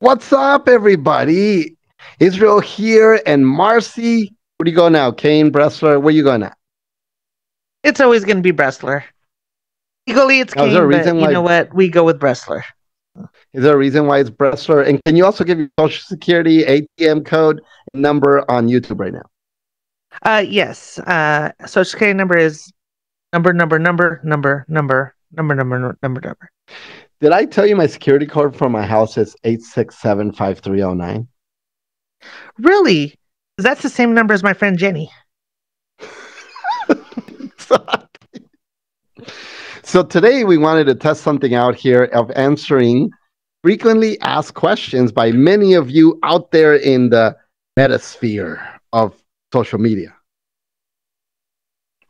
What's up, everybody? Israel here and Marcy. Where do you go now? Kane, Bressler, where you going at? It's always going to be Bressler. Legally, it's Now, Kane, but you why- know what? We go with Bressler. Is there a reason why it's Bressler? And can you also give your social security, ATM code, and number on YouTube right now? Uh, yes. Uh, social security number is number, number, number, number, number, number, number, number, number, number. Did I tell you my security code for my house is 8675309? Really? That's the same number as my friend Jenny. so today we wanted to test something out here of answering frequently asked questions by many of you out there in the metasphere of social media.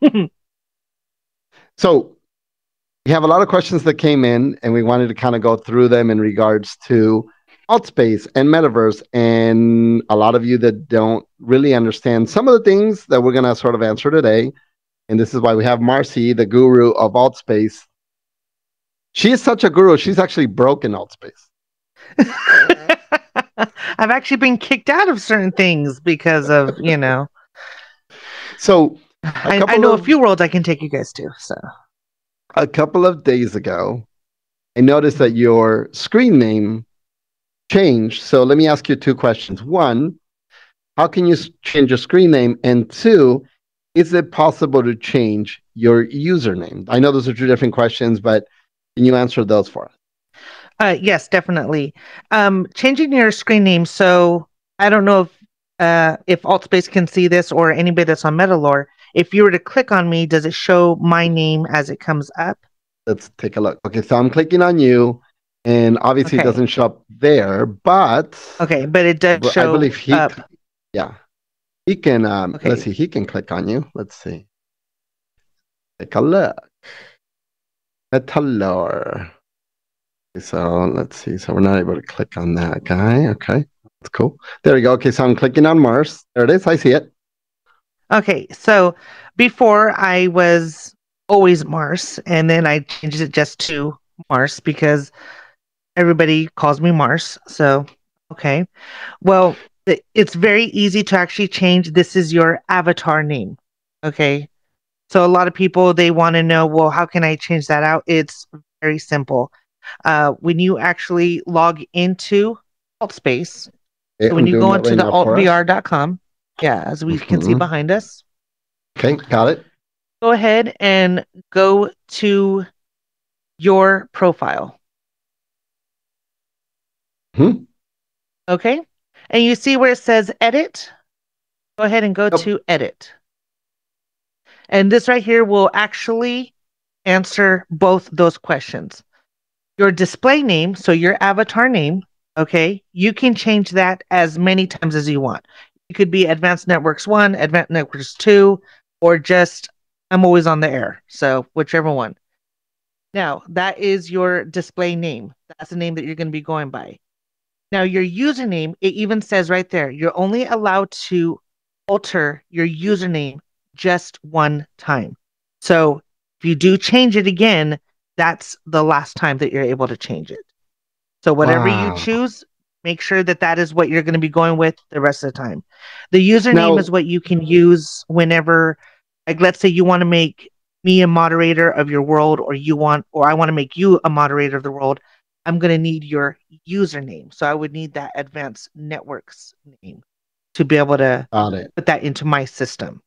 so we have a lot of questions that came in and we wanted to kind of go through them in regards to Altspace and Metaverse and a lot of you that don't really understand some of the things that we're going to sort of answer today. And this is why we have Marcy, the guru of Altspace. She is such a guru. She's actually broken Altspace. I've actually been kicked out of certain things because of, you know, So I, I know of- a few worlds I can take you guys to. So, a couple of days ago, I noticed that your screen name changed. So let me ask you two questions. One, how can you change your screen name? And two, is it possible to change your username? I know those are two different questions, but can you answer those for us? uh, yes, definitely. Um, changing your screen name. So, I don't know if uh, if Altspace can see this or anybody that's on Metalore. If you were to click on me, does it show my name as it comes up? Let's take a look. Okay, so I'm clicking on you, and obviously it doesn't show up there, but Okay, but it does show I believe he, up. yeah, he can. Um, Okay. Let's see, he can click on you. Let's see. Take a look. Metalore. Okay, so let's see. So we're not able to click on that guy. Okay, that's cool. There we go. Okay, so I'm clicking on Mars. There it is. I see it. Okay, so before I was always Mars, and then I changed it just to Mars because everybody calls me Mars. So, okay. Well, it's very easy to actually change. This is your avatar name. Okay. So, a lot of people they want to know, well, how can I change that out? It's very simple. Uh, when you actually log into Altspace, Okay, so when you go into right the now for us. altvr.com, yeah, as we can see Mhm. behind us, Okay, got it. go ahead and go to your profile. Hmm. Okay. And you see where it says edit? Go ahead and go to edit. And this right here will actually answer both those questions. Your display name, so your avatar name, okay, you can change that as many times as you want. It could be Advanced Networks 1, Advanced Networks 2, or just I'm always on the air. So whichever one. Now, that is your display name. That's the name that you're going to be going by. Now, your username, it even says right there, you're only allowed to alter your username just one time. So if you do change it again, that's the last time that you're able to change it. So whatever Wow. you choose, make sure that that is what you're going to be going with the rest of the time. The username Now- is what you can use whenever, like, let's say you want to make me a moderator of your world, or you want, or I want to make you a moderator of the world. I'm going to need your username. So I would need that advanced networks name to be able to put that into my system.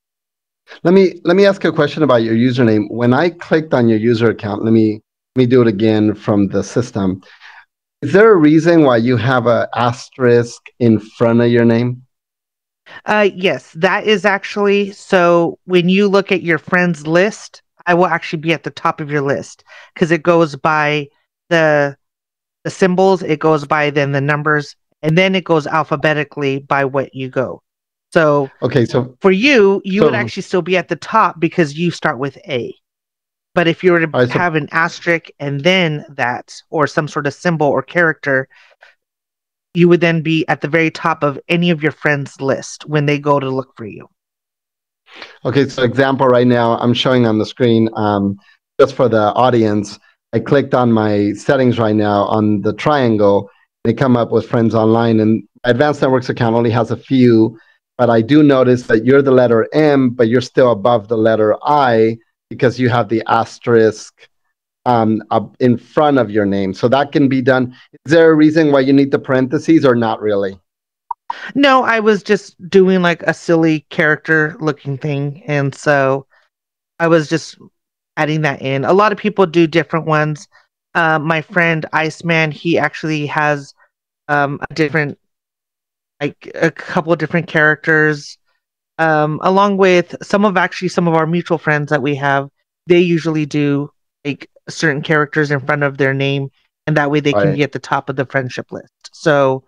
Let me let me ask you a question about your username. When I clicked on your user account, let me let me do it again from the system. Is there a reason why you have a asterisk in front of your name? Uh, yes, that is actually so when you look at your friends list, I will actually be at the top of your list because it goes by the the symbols, it goes by then the numbers, and then it goes alphabetically by what you go. So Okay, so for you, you would actually still be at the top because you start with A. But if you were to have an asterisk and then that, or some sort of symbol or character, you would then be at the very top of any of your friends' list when they go to look for you. okay, so example right now I'm showing on the screen um, just for the audience. I clicked on my settings right now on the triangle, They come up with friends online, and Advanced Networks account only has a few, but I do notice that you're the letter M, but you're still above the letter I because you have the asterisk um, in front of your name. So that can be done. Is there a reason why you need the parentheses or not really? No, I was just doing like a silly character looking thing. And so I was just adding that in. A lot of people do different ones. Uh, my friend Iceman, he actually has um, a different, like a couple of different characters, um, along with some of actually some of our mutual friends that we have. They usually do like certain characters in front of their name, and that way they right. can be at the top of the friendship list. So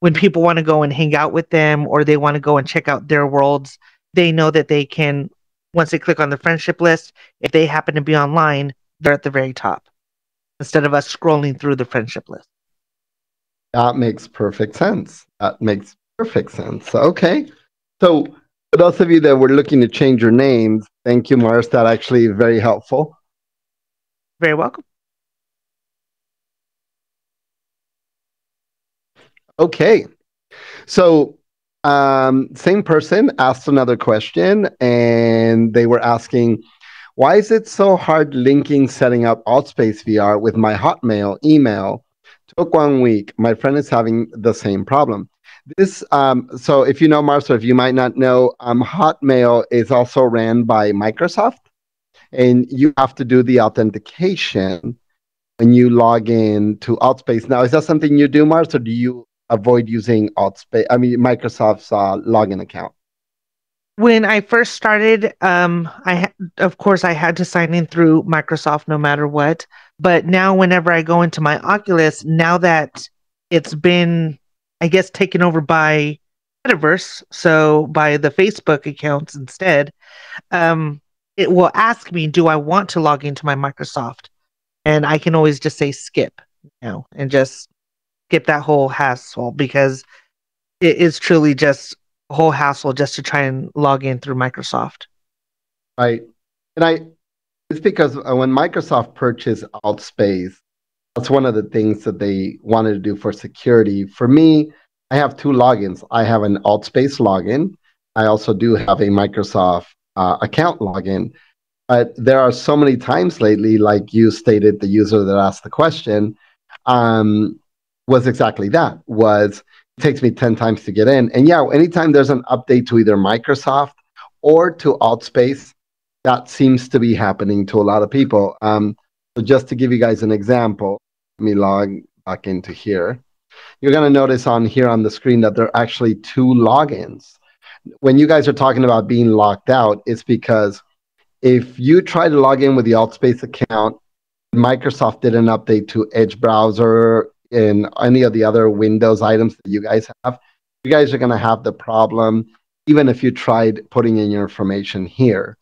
when people want to go and hang out with them or they want to go and check out their worlds, they know that they can, once they click on the friendship list, if they happen to be online, they're at the very top instead of us scrolling through the friendship list. That makes perfect sense. That makes perfect sense. Okay. So, for those of you that were looking to change your names, thank you, Mars. That actually very helpful. Very welcome. Okay. So, um, same person asked another question, and they were asking, why is it so hard linking setting up Altspace VR with my Hotmail email? Took one week. My friend is having the same problem. This, um, so if you know Marcel, if you might not know, um, Hotmail is also ran by Microsoft, and you have to do the authentication when you log in to Altspace. Now, is that something you do, Mars, or do you avoid using Altspace. I mean, Microsoft's uh, login account. When I first started, um, I of course I had to sign in through Microsoft no matter what. But now, whenever I go into my Oculus, now that it's been, I guess, taken over by Metaverse, so by the Facebook accounts instead, um, it will ask me, "Do I want to log into my Microsoft?" And I can always just say skip, you know, and just skip that whole hassle because it is truly just a whole hassle just to try and log in through Microsoft. Right. And I, it's because uh, when Microsoft purchased Altspace, that's one of the things that they wanted to do for security. For me, I have two logins. I have an Altspace login. I also do have a Microsoft uh, account login. But there are so many times lately, like you stated, the user that asked the question, um, was exactly that was it takes me 10 times to get in and yeah anytime there's an update to either microsoft or to altspace that seems to be happening to a lot of people um, so just to give you guys an example me log back into here. You're going to notice on here on the screen that there are actually two logins. When you guys are talking about being locked out it's because if you try to log in with the altspace account microsoft did an update to edge browser in any of the other Windows items that you guys have, you guys are going to have the problem even if you tried putting in your information here.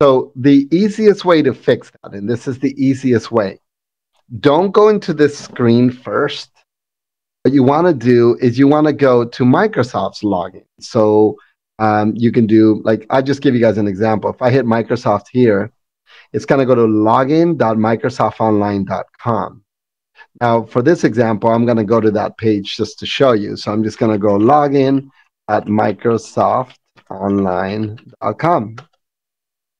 So the easiest way to fix that, and this is the easiest way, don't go into this screen first. What you want to do is you want to go to Microsoft's login. So um, you can do like I just give you guys an example. If I hit Microsoft here, it's going to go to login.microsoftonline.com. Now, for this example, I'm going to go to that page just to show you. So I'm just going to go login at microsoftonline.com.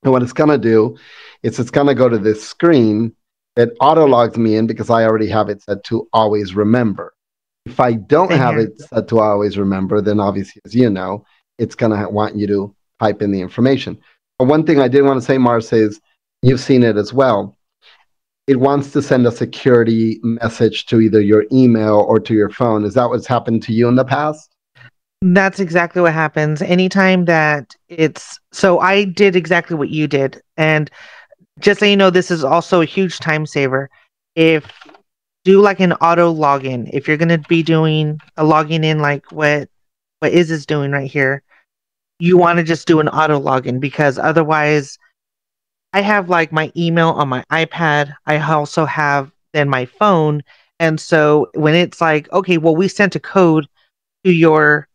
And what it's going to do is it's going to go to this screen. It auto logs me in because I already have it set to always remember. If I don't have it set to always remember, then obviously, as you know, it's going to want you to type in the information. But one thing I did want to say, Mars, is you've seen it as well it wants to send a security message to either your email or to your phone. Is that what's happened to you in the past? That's exactly what happens. Anytime that it's so, I did exactly what you did. And just so you know, this is also a huge time saver. If do like an auto login, if you're going to be doing a logging in like what what is is doing right here, you want to just do an auto login because otherwise I have like my email on my iPad. I also have then my phone. And so when it's like, okay, well, we sent a code to your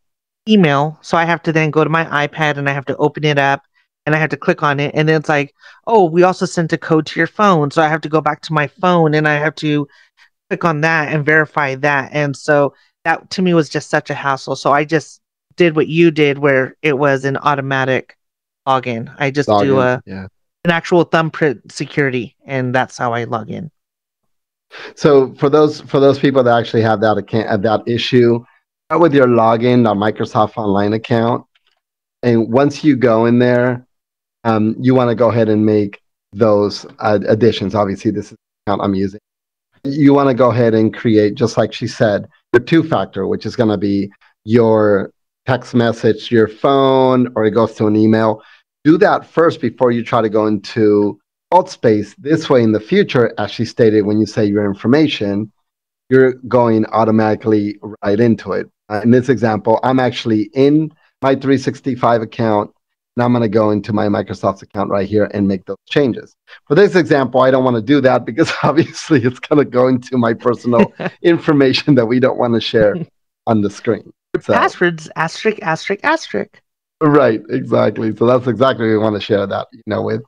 email. So I have to then go to my iPad and I have to open it up and I have to click on it. And then it's like, oh, we also sent a code to your phone. So I have to go back to my phone and I have to click on that and verify that. And so that to me was just such a hassle. So I just did what you did where it was an automatic login. I just log do a yeah. an actual thumbprint security and that's how I log in. So for those for those people that actually have that account uh, that issue, start with your login, a Microsoft Online account, and once you go in there, um, you want to go ahead and make those uh, additions. Obviously, this is the account I'm using. You want to go ahead and create, just like she said, the two factor, which is going to be your text message, your phone, or it goes to an email. Do that first before you try to go into Altspace. This way, in the future, as she stated, when you say your information, you're going automatically right into it. Uh, in this example, I'm actually in my 365 account now I'm going to go into my Microsoft account right here and make those changes. For this example, I don't want to do that because obviously it's going to go into my personal information that we don't want to share on the screen. So, Passwords, asterisk, asterisk, asterisk. Right, exactly. So that's exactly what we want to share that, you know, with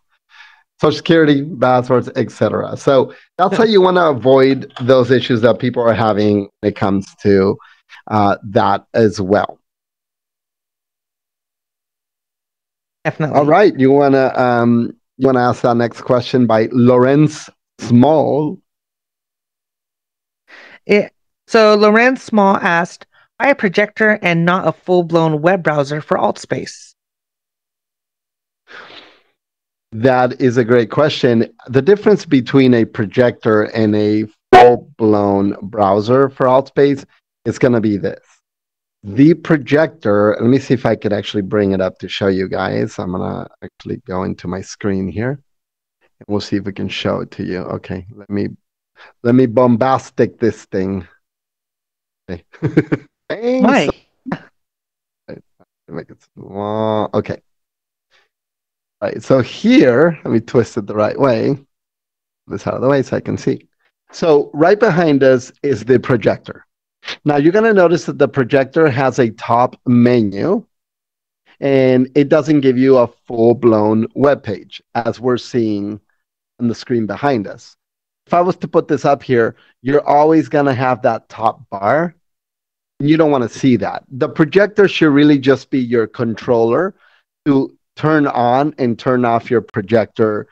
social security, passwords, etc. So that's how you want to avoid those issues that people are having when it comes to uh, that as well. Definitely. All right. You wanna um you wanna ask our next question by Lorenz Small? It, so Lorenz Small asked, why a projector and not a full blown web browser for Altspace? That is a great question. The difference between a projector and a full blown browser for Altspace is going to be this the projector, let me see if I could actually bring it up to show you guys. I'm to actually go into my screen here. And we'll see if we can show it to you. Okay, let me let me bombastic this thing. Okay. Why? Make it long. Okay. All right. So here, let me twist it the right way. This out of the way so I can see. So right behind us is the projector. Now you're going to notice that the projector has a top menu and it doesn't give you a full blown web page as we're seeing on the screen behind us. If I was to put this up here, you're always going to have that top bar. You don't want to see that. The projector should really just be your controller to turn on and turn off your projector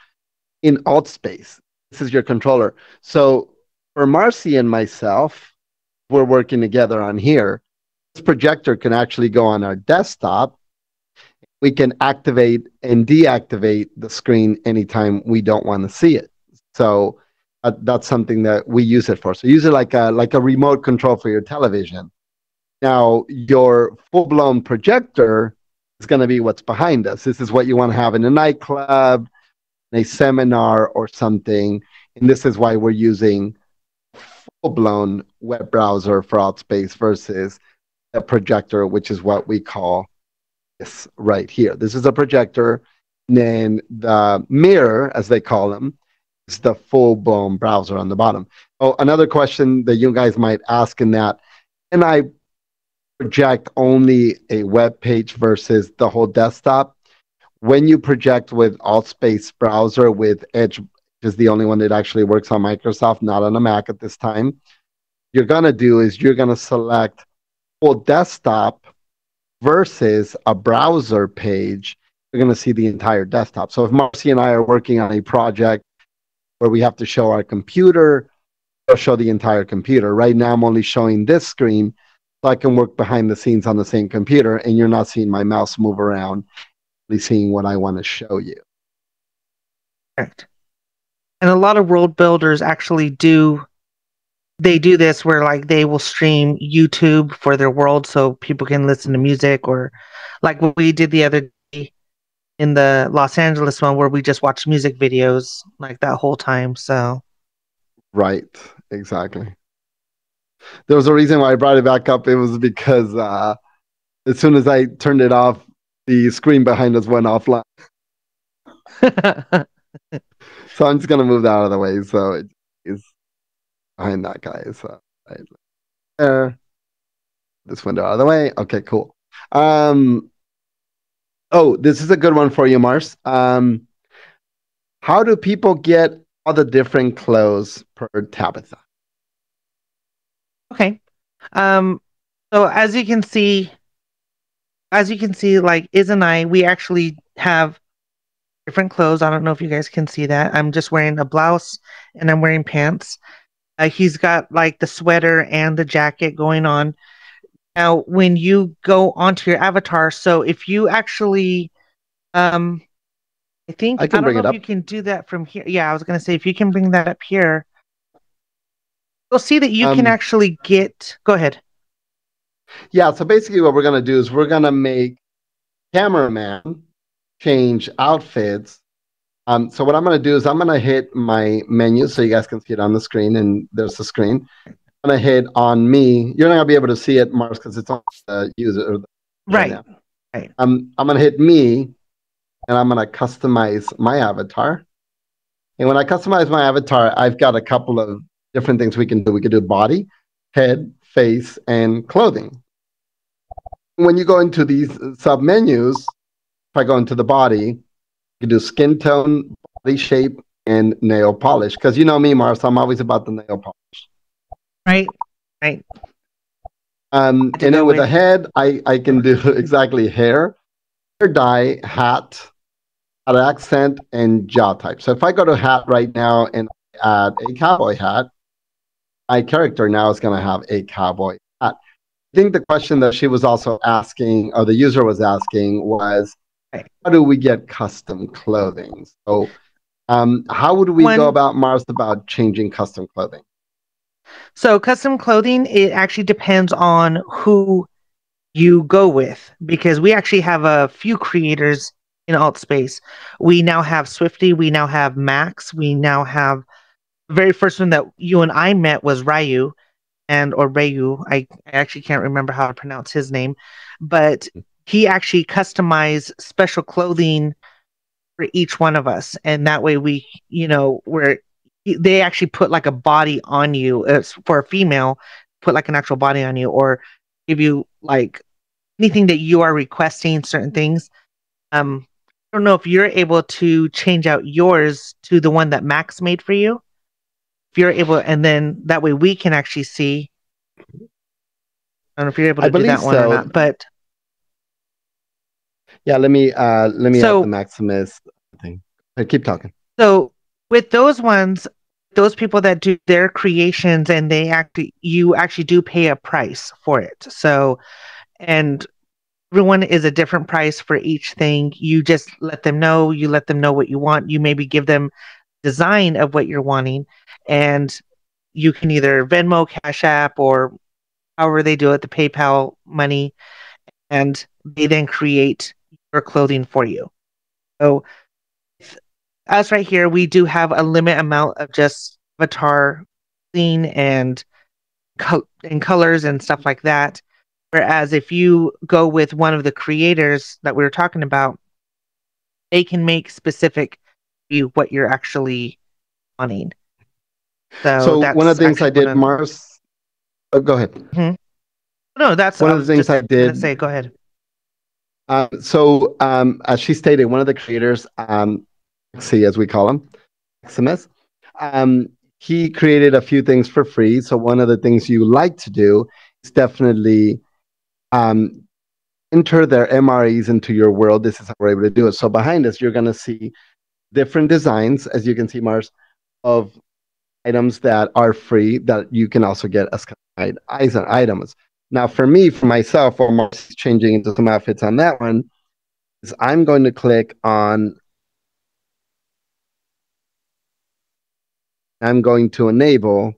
in Altspace. This is your controller. So for Marcy and myself, we're working together on here, this projector can actually go on our desktop. We can activate and deactivate the screen anytime we don't want to see it. So uh, that's something that we use it for. So use it like a like a remote control for your television. Now your full blown projector is going to be what's behind us. This is what you want to have in a nightclub, a seminar, or something. And this is why we're using full blown web browser for Altspace versus a projector, which is what we call this right here. This is a projector. And then the mirror, as they call them, is the full blown browser on the bottom. Oh, another question that you guys might ask in that, can I project only a web page versus the whole desktop? When you project with Altspace browser with Edge is the only one that actually works on Microsoft, not on a Mac at this time. You're going to do is you're going to select full desktop versus a browser page. You're going to see the entire desktop. So if Marcy and I are working on a project where we have to show our computer, or show the entire computer. Right now, I'm only showing this screen so I can work behind the scenes on the same computer, and you're not seeing my mouse move around, seeing what I want to show you. Correct and a lot of world builders actually do they do this where like they will stream YouTube for their world so people can listen to music or like what we did the other day in the Los Angeles one where we just watched music videos like that whole time. So Right. Exactly. There was a reason why I brought it back up. It was because uh as soon as I turned it off, the screen behind us went offline. so I'm just gonna move that out of the way. So it is behind that guy. So right there. This window out of the way. Okay, cool. Um, oh, this is a good one for you, Mars. Um, how do people get all the different clothes per Tabitha? Okay. Um, so as you can see, as you can see, like Iz and I, we actually have different clothes. I don't know if you guys can see that. I'm just wearing a blouse and I'm wearing pants. Uh, he's got like the sweater and the jacket going on. Now, when you go onto your avatar, so if you actually, um, I think I can don't bring know if up. you can do that from here. Yeah, I was gonna say if you can bring that up here, you'll see that you can Um, actually get. Go ahead. Yeah, so basically what we're gonna do is we're gonna make cameraman change outfits. Um, so what I'm gonna do is I'm gonna hit my menu so you guys can see it on the screen, and there's the screen. I'm gonna hit on me. You're not gonna be able to see it, Mars, because it's on the user. Right. Right. Um, I'm gonna hit me, and I'm gonna customize my avatar. And when I customize my avatar, I've got a couple of different things we can do. We can do body, head, face, and clothing. When you go into these sub menus, I go into the body, you can do skin tone, body shape, and nail polish. Because you know me, Mars, I'm always about the nail polish. Right. Right. Um, and then with way. the head, I, I can do exactly hair, hair dye, hat, hat accent, and jaw type. So if I go to hat right now and add a cowboy hat, my character now is going to have a cowboy hat. I think the question that she was also asking, or the user was asking, was. How do we get custom clothing? So, um, how would we When- go about Mars about changing custom clothing? So custom clothing, it actually depends on who you go with because we actually have a few creators in Altspace. We now have Swifty, we now have Max, we now have the very first one that you and I met was Ryu and or Rayu. I, I actually can't remember how to pronounce his name, but he actually customized special clothing for each one of us. And that way we you know we're they actually put like a body on you as for a female put like an actual body on you or give you like anything that you are requesting certain things. Um i don't know if you're able to change out yours to the one that max made for you. If you're able and then that way we can actually see. I don't know if you're able I to do that one or not but Yeah, let me uh, let me So- the Maximus thing. Uh, Keep talking. So with those ones, those people that do their creations and they act you actually do pay a price for it. So and everyone is a different price for each thing. You just let them know, you let them know what you want. You maybe give them design of what you're wanting and you can either Venmo, Cash App or however they do it, the PayPal money and they then create your clothing for you. So us right here, we do have a limit amount of just avatar clean and co- and colors and stuff like that. Whereas if you go with one of the creators that we were talking about, they can make specific you what you're actually wanting. So, So, that's one of the things I did, of- Mars. Oh, go ahead. Mm-hmm. no, that's one of the things I did- Say, go ahead. Uh, so, um, as she stated, one of the creators, um, Maxi, as we call him, Maximus, um, he created a few things for free. So, one of the things you like to do is definitely um, enter their MREs into your world. This is how we're able to do it. So, behind us, you're going to see different designs, as you can see, Mars, of items that are free that you can also get as customized items. Now, for me, for myself, or is changing into some outfits on that one, is I'm going to click on. I'm going to enable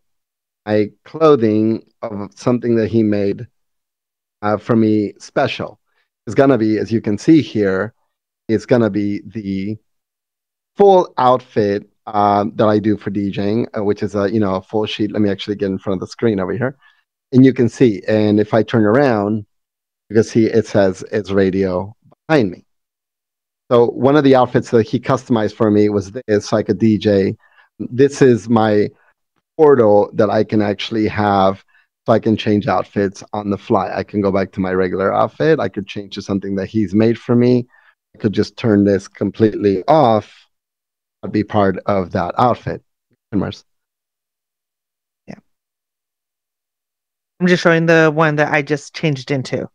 my clothing of something that he made uh, for me special. It's gonna be, as you can see here, it's gonna be the full outfit um, that I do for DJing, uh, which is a you know a full sheet. Let me actually get in front of the screen over here, and you can see. And if I turn around, you can see it says it's radio behind me. So one of the outfits that he customized for me was this, like a DJ. This is my portal that I can actually have, so I can change outfits on the fly. I can go back to my regular outfit. I could change to something that he's made for me. I could just turn this completely off. I'd be part of that outfit. I'm just showing the one that I just changed into.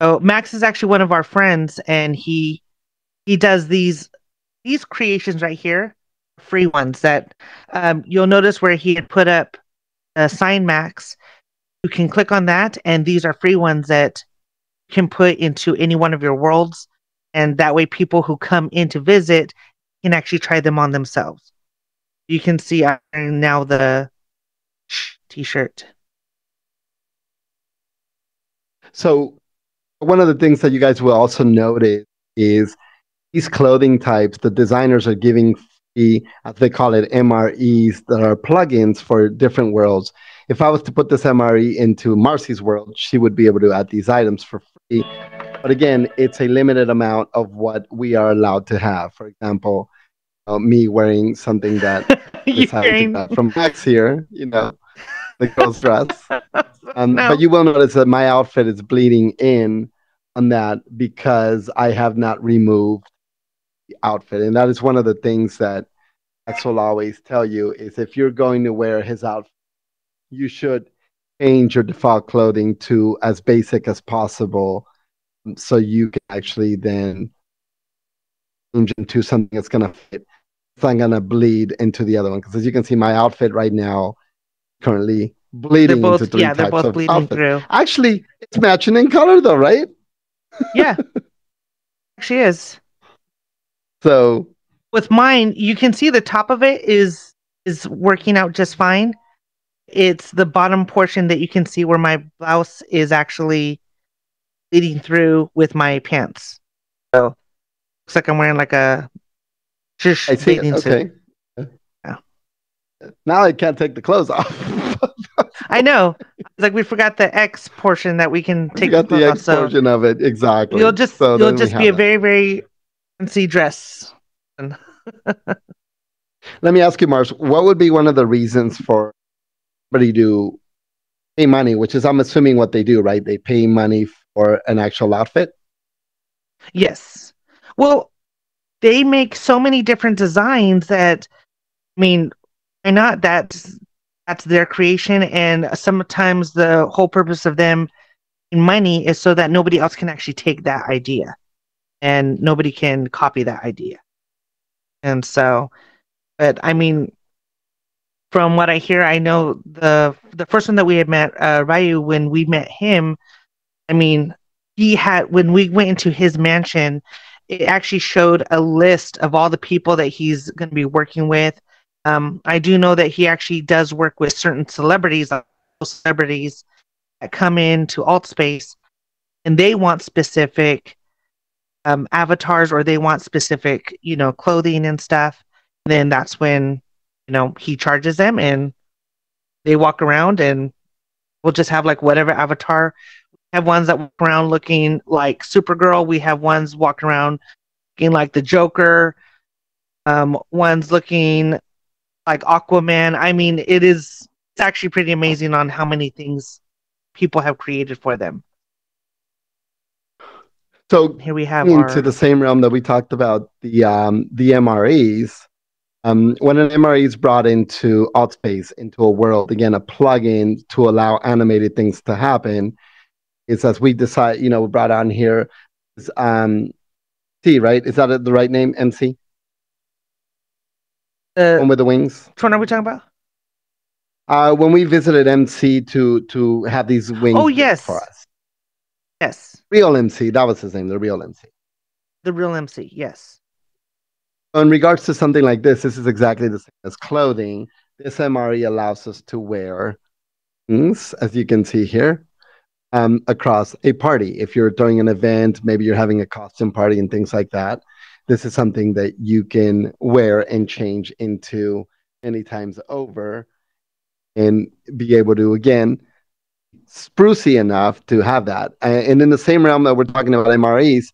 So Max is actually one of our friends, and he he does these these creations right here, free ones that um, you'll notice where he had put up a sign Max. You can click on that, and these are free ones that you can put into any one of your worlds, and that way people who come in to visit can actually try them on themselves. You can see I'm now the t-shirt. So one of the things that you guys will also notice is these clothing types the designers are giving free, as they call it, MREs that are plugins for different worlds. If I was to put this MRE into Marcy's world, she would be able to add these items for free. But again, it's a limited amount of what we are allowed to have. For example, uh, me wearing something that from Max here, you know, the girl's dress. Um, no. But you will notice that my outfit is bleeding in on that because I have not removed the outfit. And that is one of the things that Max will always tell you is if you're going to wear his outfit, you should change your default clothing to as basic as possible so you can actually then change into something that's going to fit it's not going to bleed into the other one because as you can see my outfit right now currently bleeding both, into three yeah, they're both bleeding outfits. through. Actually, it's matching in color though, right? Yeah, she is. So with mine, you can see the top of it is is working out just fine. It's the bottom portion that you can see where my blouse is actually bleeding through with my pants. So looks like I'm wearing like a just I see. Okay. Suit. Now I can't take the clothes off. I know. It's like we forgot the X portion that we can take. We got the, the X off, portion so of it exactly. You'll just so you'll just be a very very fancy dress. Let me ask you, Mars. What would be one of the reasons for somebody to pay money? Which is, I'm assuming, what they do, right? They pay money for an actual outfit. Yes. Well, they make so many different designs that, I mean, not? That's that's their creation, and sometimes the whole purpose of them in money is so that nobody else can actually take that idea, and nobody can copy that idea. And so, but I mean, from what I hear, I know the the first one that we had met, uh, Ryu, when we met him, I mean, he had when we went into his mansion, it actually showed a list of all the people that he's going to be working with um, I do know that he actually does work with certain celebrities, celebrities that come into Altspace, and they want specific um, avatars or they want specific, you know, clothing and stuff. then that's when, you know, he charges them and they walk around and we'll just have like whatever avatar. We have ones that walk around looking like Supergirl. We have ones walk around looking like the Joker. Um, ones looking like Aquaman. I mean, it is it's actually pretty amazing on how many things people have created for them. So here we have into our... the same realm that we talked about the um, the MREs. Um, when an MRE is brought into Altspace, into a world, again, a plugin to allow animated things to happen, is as we decide, you know, we brought on here um, T, right? Is that the right name, MC? The one with the wings. Which one are we talking about? Uh, when we visited MC to to have these wings. Oh yes. For us. Yes. Real MC. That was his name. The real MC. The real MC. Yes. In regards to something like this, this is exactly the same as clothing. This MRE allows us to wear things, as you can see here, um, across a party. If you're throwing an event, maybe you're having a costume party and things like that this is something that you can wear and change into many times over and be able to again sprucey enough to have that and in the same realm that we're talking about mres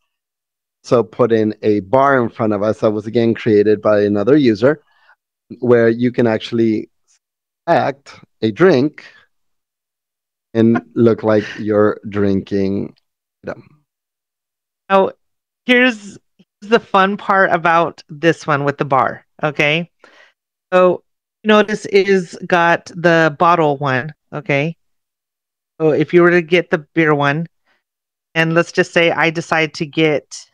so put in a bar in front of us that was again created by another user where you can actually act a drink and look like you're drinking them. Oh, here's the fun part about this one with the bar. Okay. So notice is got the bottle one. Okay. So if you were to get the beer one, and let's just say I decide to get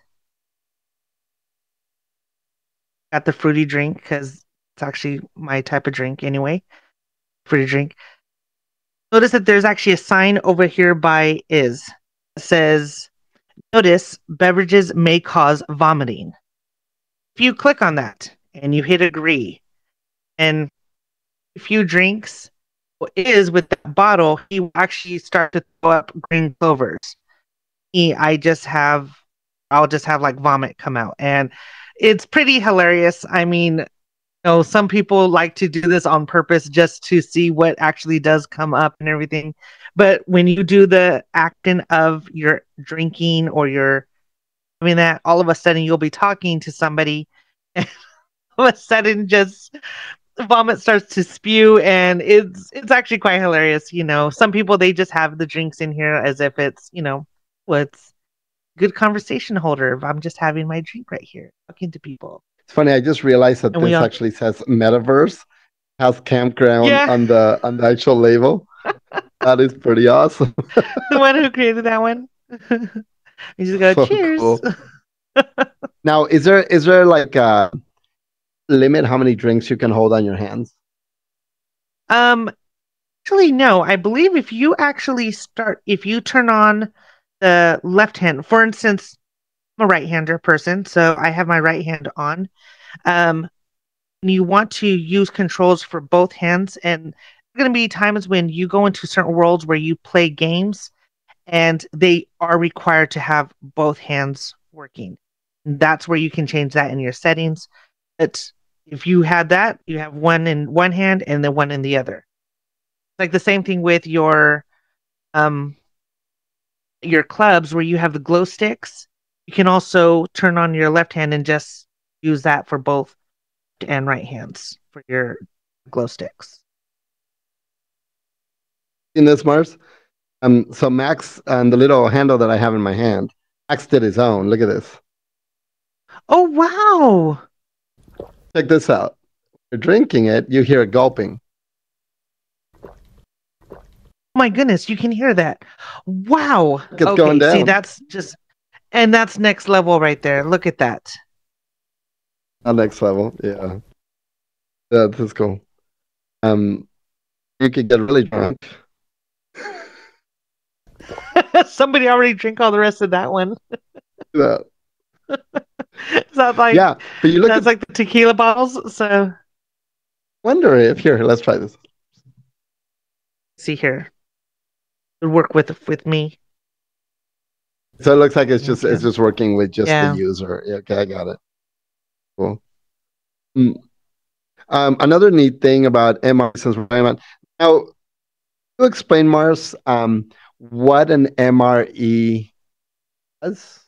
got the fruity drink because it's actually my type of drink anyway. Fruity drink. Notice that there's actually a sign over here by is says notice beverages may cause vomiting. If you click on that and you hit agree, and a few drinks is with that bottle, he will actually start to throw up green clovers. Me, I just have, I'll just have like vomit come out, and it's pretty hilarious. I mean, know, some people like to do this on purpose just to see what actually does come up and everything. But when you do the acting of your drinking or your, I mean, that all of a sudden you'll be talking to somebody, and all of a sudden just vomit starts to spew, and it's it's actually quite hilarious. You know, some people they just have the drinks in here as if it's you know what's good conversation holder. I'm just having my drink right here, talking to people. It's funny. I just realized that And this all- actually says metaverse has campground Yeah. on the on the actual label. that is pretty awesome. the one who created that one. you just go, So cheers. cool. Now, is there is there like a limit how many drinks you can hold on your hands? Um, actually, no. I believe if you actually start, if you turn on the left hand, for instance, I'm a right-hander person, so I have my right hand on. Um, you want to use controls for both hands, and there are going to be times when you go into certain worlds where you play games, and they are required to have both hands working. That's where you can change that in your settings. But if you had that, you have one in one hand and then one in the other. Like the same thing with your um your clubs where you have the glow sticks. You can also turn on your left hand and just use that for both and right hands for your glow sticks. In this Mars, um, so Max and the little handle that I have in my hand, Max did his own. Look at this. Oh wow. Check this out. You're drinking it, you hear it gulping. Oh my goodness, you can hear that. Wow. It's going down. See, that's just and that's next level right there. Look at that. On next level, yeah. Yeah, that's cool. Um, you could get really drunk. Somebody already drank all the rest of that one. Yeah, Sounds like yeah. But you look that's at like the tequila bottles. So wonder if here. Let's try this. see here. Work with with me. So it looks like it's just Okay. it's just working with just Yeah. the user. Okay, I got it. Cool. Mm. Um, another neat thing about MRE since we're talking about now, you explain Mars um, what an MRE does.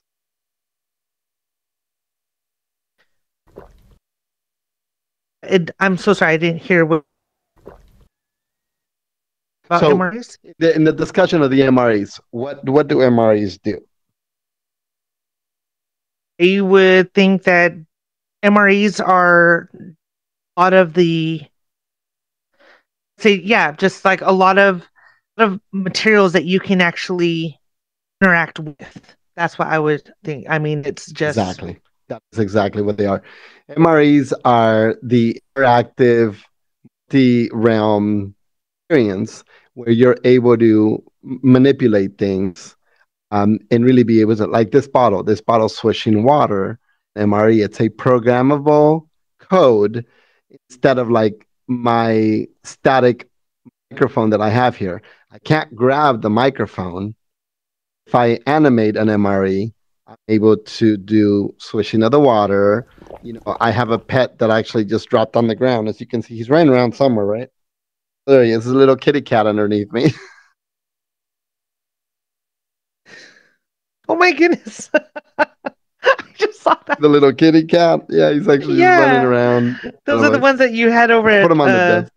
It, I'm so sorry, I didn't hear what about So- MREs. The- In the discussion of the MREs, what what do MREs do? You would think that MREs are a lot of the say yeah, just like a lot of lot of materials that you can actually interact with. That's what I would think. I mean, it's just Exactly. That's exactly what they are. MREs are the interactive, the realm experience where you're able to manipulate things um, and really be able to, like this bottle, this bottle swishing water, MRE, it's a programmable code instead of like my static microphone that I have here. I can't grab the microphone. If I animate an MRE, I'm able to do swishing of the water. You know, I have a pet that actually just dropped on the ground. As you can see, he's running around somewhere, right? There he is, a little kitty cat underneath me. Oh my goodness. I just saw that. the little kitty cat. Yeah, he's actually Yeah. running around. Those are the ones that you had over at Put him on the uh, desk.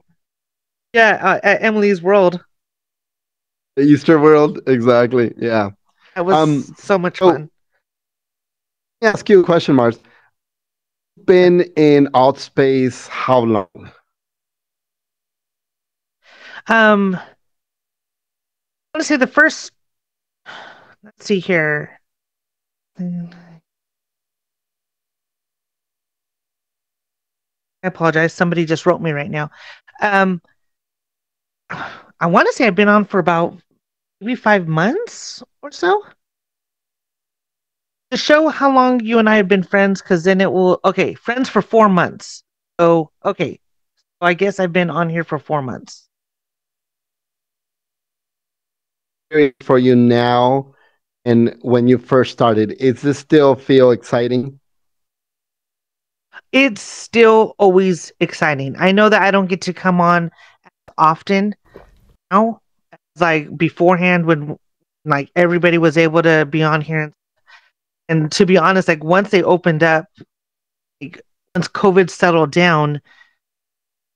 yeah, uh, at Emily's World. The Easter world, exactly. Yeah. That was Um, so much oh, fun. Let me ask you a question, Mars. Been in Altspace how long? Um, I want to say the first. Let's see here. I apologize. Somebody just wrote me right now. Um, I want to say I've been on for about maybe five months or so. To show how long you and I have been friends, because then it will. Okay, friends for four months. So, okay. So I guess I've been on here for four months. For you now and when you first started, is this still feel exciting? It's still always exciting. I know that I don't get to come on often now, like beforehand when like everybody was able to be on here and, and to be honest, like once they opened up, like once COVID settled down,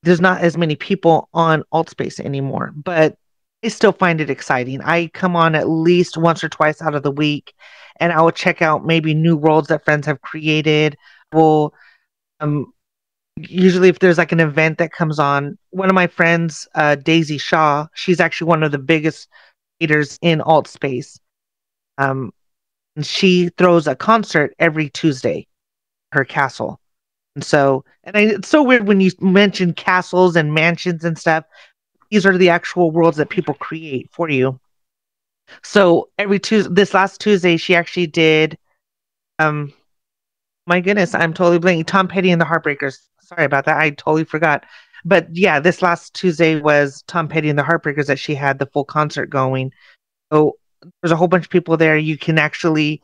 there's not as many people on Altspace anymore. But I still find it exciting. I come on at least once or twice out of the week, and I will check out maybe new worlds that friends have created. Will um usually if there's like an event that comes on, one of my friends, uh, Daisy Shaw, she's actually one of the biggest creators in Altspace. Um, and she throws a concert every Tuesday, her castle. And so, and I, it's so weird when you mention castles and mansions and stuff. These are the actual worlds that people create for you. So every Tuesday, this last Tuesday, she actually did. Um, my goodness, I'm totally blanking. Tom Petty and the Heartbreakers. Sorry about that. I totally forgot. But yeah, this last Tuesday was Tom Petty and the Heartbreakers that she had the full concert going. So there's a whole bunch of people there. You can actually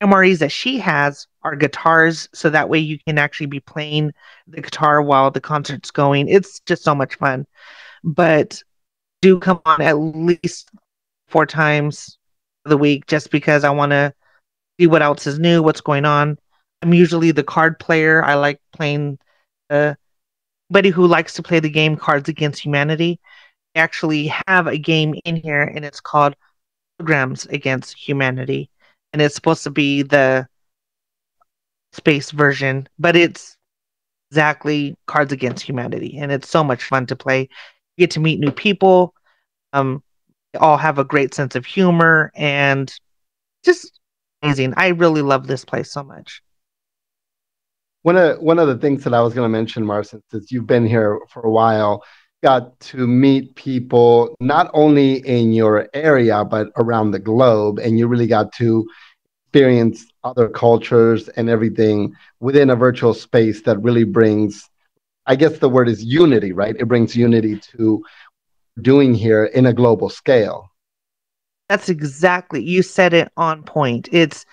the MREs that she has are guitars, so that way you can actually be playing the guitar while the concert's going. It's just so much fun. But do come on at least four times the week just because I want to see what else is new, what's going on. I'm usually the card player. I like playing uh anybody who likes to play the game Cards Against Humanity. Actually have a game in here and it's called Programs Against Humanity and it's supposed to be the space version, but it's exactly Cards Against Humanity, and it's so much fun to play. Get to meet new people. Um, all have a great sense of humor and just amazing. I really love this place so much. One of one of the things that I was going to mention, Marcin, since you've been here for a while, got to meet people not only in your area but around the globe, and you really got to experience other cultures and everything within a virtual space that really brings i guess the word is unity right? It brings unity to doing here in a global scale. That's exactly you said it on point. It's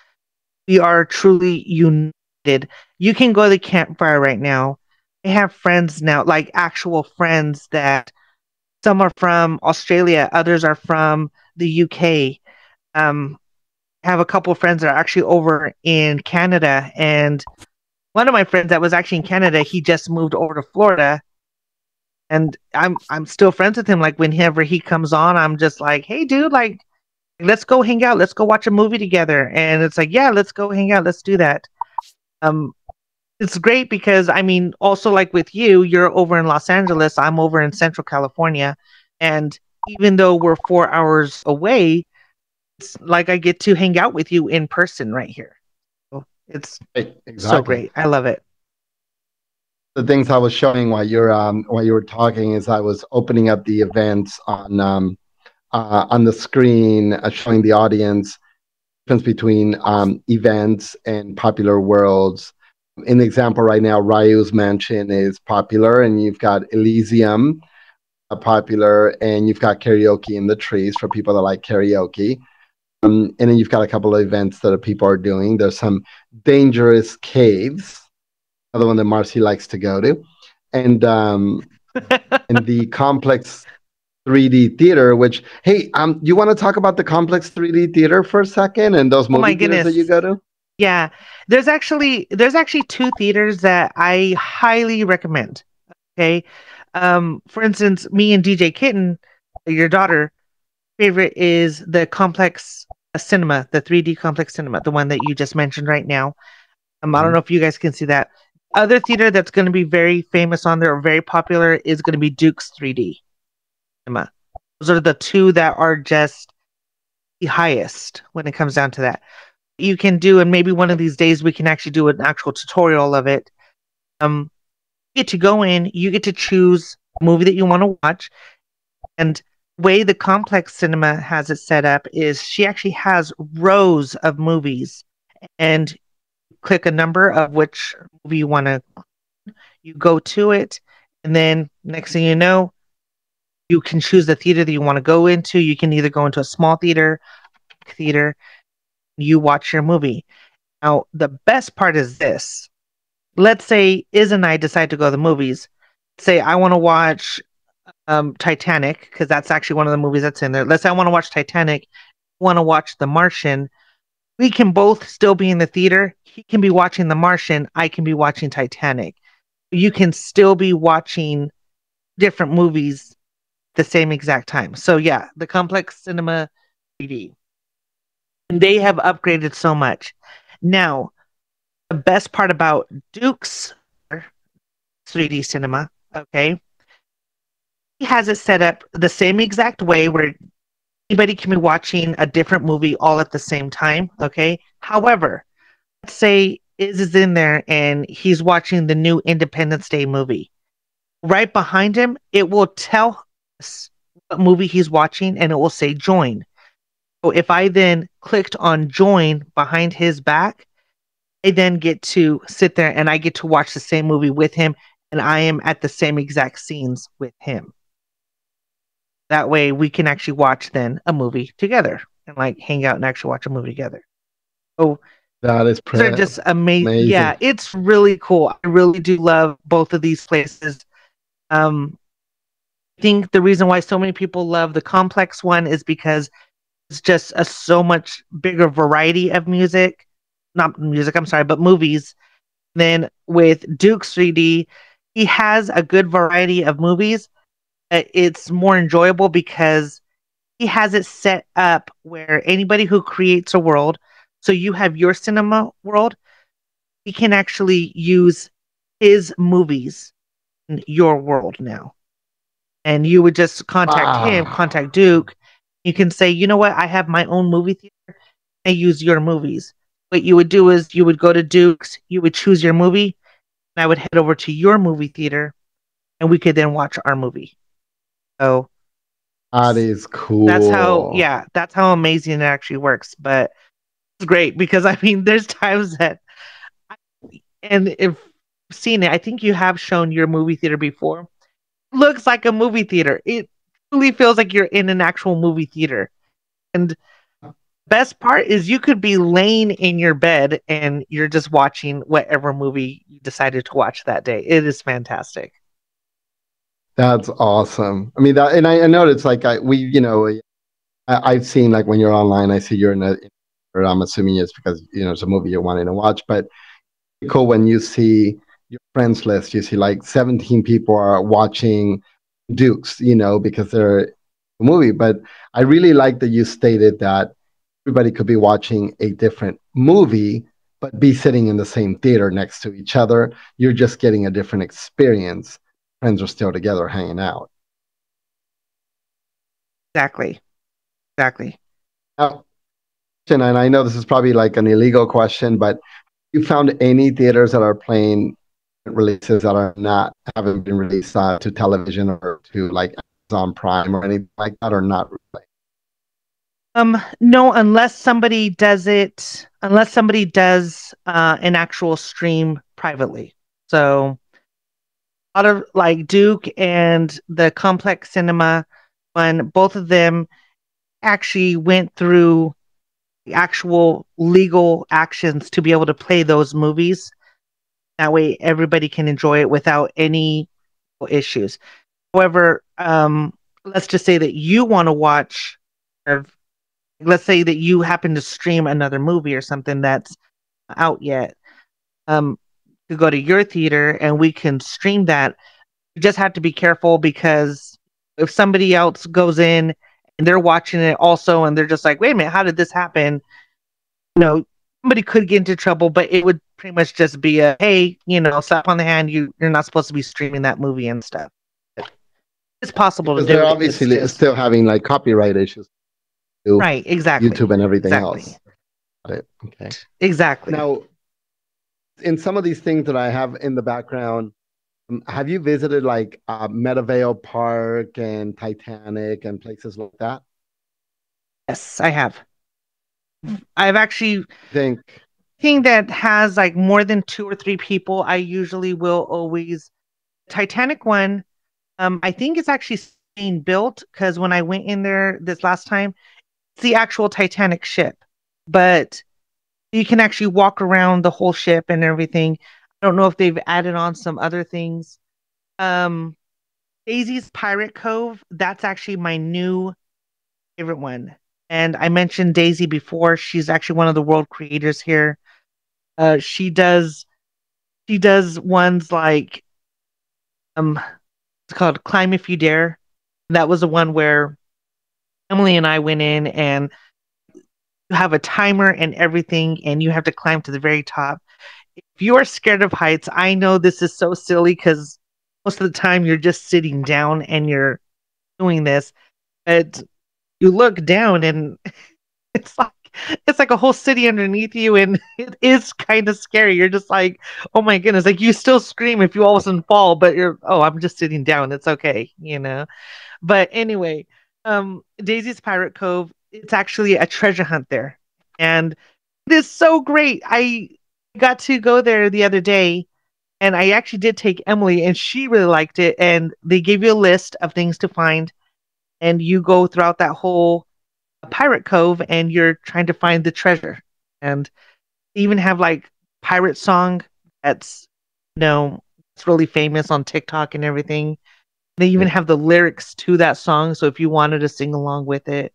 we are truly united. You can go to the campfire right now. I have friends now like actual friends that some are from australia others are from the uk um, have a couple friends that are actually over in Canada, and one of my friends that was actually in Canada, he just moved over to Florida, and I'm I'm still friends with him. Like whenever he comes on, I'm just like, hey, dude, like let's go hang out, let's go watch a movie together, and it's like, yeah, let's go hang out, let's do that. Um, it's great because I mean, also like with you, you're over in Los Angeles, I'm over in Central California, and even though we're four hours away, it's like I get to hang out with you in person right here. It's exactly. so great. I love it. The things I was showing while you're um, while you were talking is I was opening up the events on um, uh, on the screen, uh, showing the audience difference between um, events and popular worlds. In the example right now, Ryu's Mansion is popular, and you've got Elysium uh, popular, and you've got karaoke in the trees for people that like karaoke. Um, and then you've got a couple of events that people are doing. There's some dangerous caves, another one that Marcy likes to go to, and um, and the complex 3D theater. Which hey, um, you want to talk about the complex 3D theater for a second and those movie oh theaters that you go to? Yeah, there's actually there's actually two theaters that I highly recommend. Okay, um, for instance, me and DJ Kitten, your daughter, favorite is the complex cinema, the 3D complex cinema, the one that you just mentioned right now. Um, I don't mm-hmm. know if you guys can see that. Other theater that's going to be very famous on there or very popular is going to be Duke's 3D cinema. Those are the two that are just the highest when it comes down to that. You can do, and maybe one of these days we can actually do an actual tutorial of it. Um, you get to go in, you get to choose a movie that you want to watch, and way the complex cinema has it set up is she actually has rows of movies and click a number of which movie you want to you go to it and then next thing you know you can choose the theater that you want to go into. You can either go into a small theater theater you watch your movie. Now the best part Iz this. Let's say is and i decide to go to the movies. Say i want to watch um, Titanic because that's actually one of the movies that's in there. Let's say I want to watch Titanic, want to watch The Martian. We can both still be in the theater. He can be watching The Martian. I can be watching Titanic. You can still be watching different movies the same exact time. So yeah, the complex cinema 3D. And they have upgraded so much. Now, the best part about Duke's 3D cinema, okay, has it set up the same exact way where anybody can be watching a different movie all at the same time. Okay. However, let's say Iz is in there and he's watching the new Independence Day movie. Right behind him, it will tell us what movie he's watching and it will say join. So if I then clicked on join behind his back, I then get to sit there and I get to watch the same movie with him and I am at the same exact scenes with him. That way we can actually watch then a movie together and like hang out and actually watch a movie together. So that is pre- they're just amazing. amazing. Yeah, it's really cool. I really do love both of these places. Um, I think the reason why so many people love the complex one is because it's just a so much bigger variety of music, not music. I'm sorry, but movies. Then with Duke's 3D, he has a good variety of movies, Uh, it's more enjoyable because he has it set up where anybody who creates a world, so you have your cinema world, he can actually use his movies in your world now. And you would just contact wow. him, contact Duke. You can say, you know what, I have my own movie theater. I use your movies. What you would do is you would go to Duke's, you would choose your movie, and I would head over to your movie theater, and we could then watch our movie. So that is cool. That's how yeah, that's how amazing it actually works. But it's great because I mean there's times that I, and if seen it, I think you have shown your movie theater before. looks like a movie theater. It really feels like you're in an actual movie theater. And best part is you could be laying in your bed and you're just watching whatever movie you decided to watch that day. It is fantastic. That's awesome. I mean, that, and I, I know it's like I, we, you know, I, have seen like when you're online, I see you're in a, or I'm assuming it's because you know it's a movie you're wanting to watch. But cool when you see your friends list, you see like 17 people are watching Dukes, you know, because they're a movie. But I really like that you stated that everybody could be watching a different movie, but be sitting in the same theater next to each other. You're just getting a different experience friends are still together hanging out. Exactly. Exactly. Now, and I know this is probably like an illegal question, but you found any theaters that are playing releases that are not haven't been released uh, to television or to like Amazon Prime or anything like that, or not really? Um, no, unless somebody does it, unless somebody does uh, an actual stream privately. So lot of like Duke and the Complex Cinema when both of them actually went through the actual legal actions to be able to play those movies. That way, everybody can enjoy it without any issues. However, um, let's just say that you want to watch, let's say that you happen to stream another movie or something that's out yet. Um, to go to your theater and we can stream that. You just have to be careful because if somebody else goes in and they're watching it also and they're just like, wait a minute, how did this happen? You know, somebody could get into trouble, but it would pretty much just be a hey, you know, slap on the hand, you you're not supposed to be streaming that movie and stuff. It's possible because to do. They're obviously just... still having like copyright issues. right, exactly. YouTube and everything Exactly. else. Got it. Okay. Exactly. Now, in some of these things that I have in the background, um, have you visited like uh, Metavale Park and Titanic and places like that? yes, I have. I've actually think thing that has like more than two or three people, I usually will always Titanic one. Um, I think it's actually being built because when I went in there this last time, it's the actual Titanic ship, but you can actually walk around the whole ship and everything. I don't know if they've added on some other things. Um, Daisy's Pirate Cove, that's actually my new favorite one. And I mentioned Daisy before. She's actually one of the world creators here. Uh, she does she does ones like um it's called Climb If You Dare. That was the one where Emily and I went in and have a timer and everything and you have to climb to the very top. If you are scared of heights, I know this is so silly because most of the time you're just sitting down and you're doing this, but you look down and it's like it's like a whole city underneath you and it is kind of scary. You're just like oh my goodness like you still scream if you all of a sudden fall but you're oh i'm just sitting down. It's okay you know? But anyway um daisy's pirate cove it's actually a treasure hunt there. And it is so great. I got to go there the other day and i actually did take emily and she really liked it and they gave you a list of things to find and you go throughout that whole uh, pirate cove and you're trying to find the treasure. And they even have like pirate song that's you know it's really famous on tiktok and everything. They even have the lyrics to that song so if you wanted to sing along with it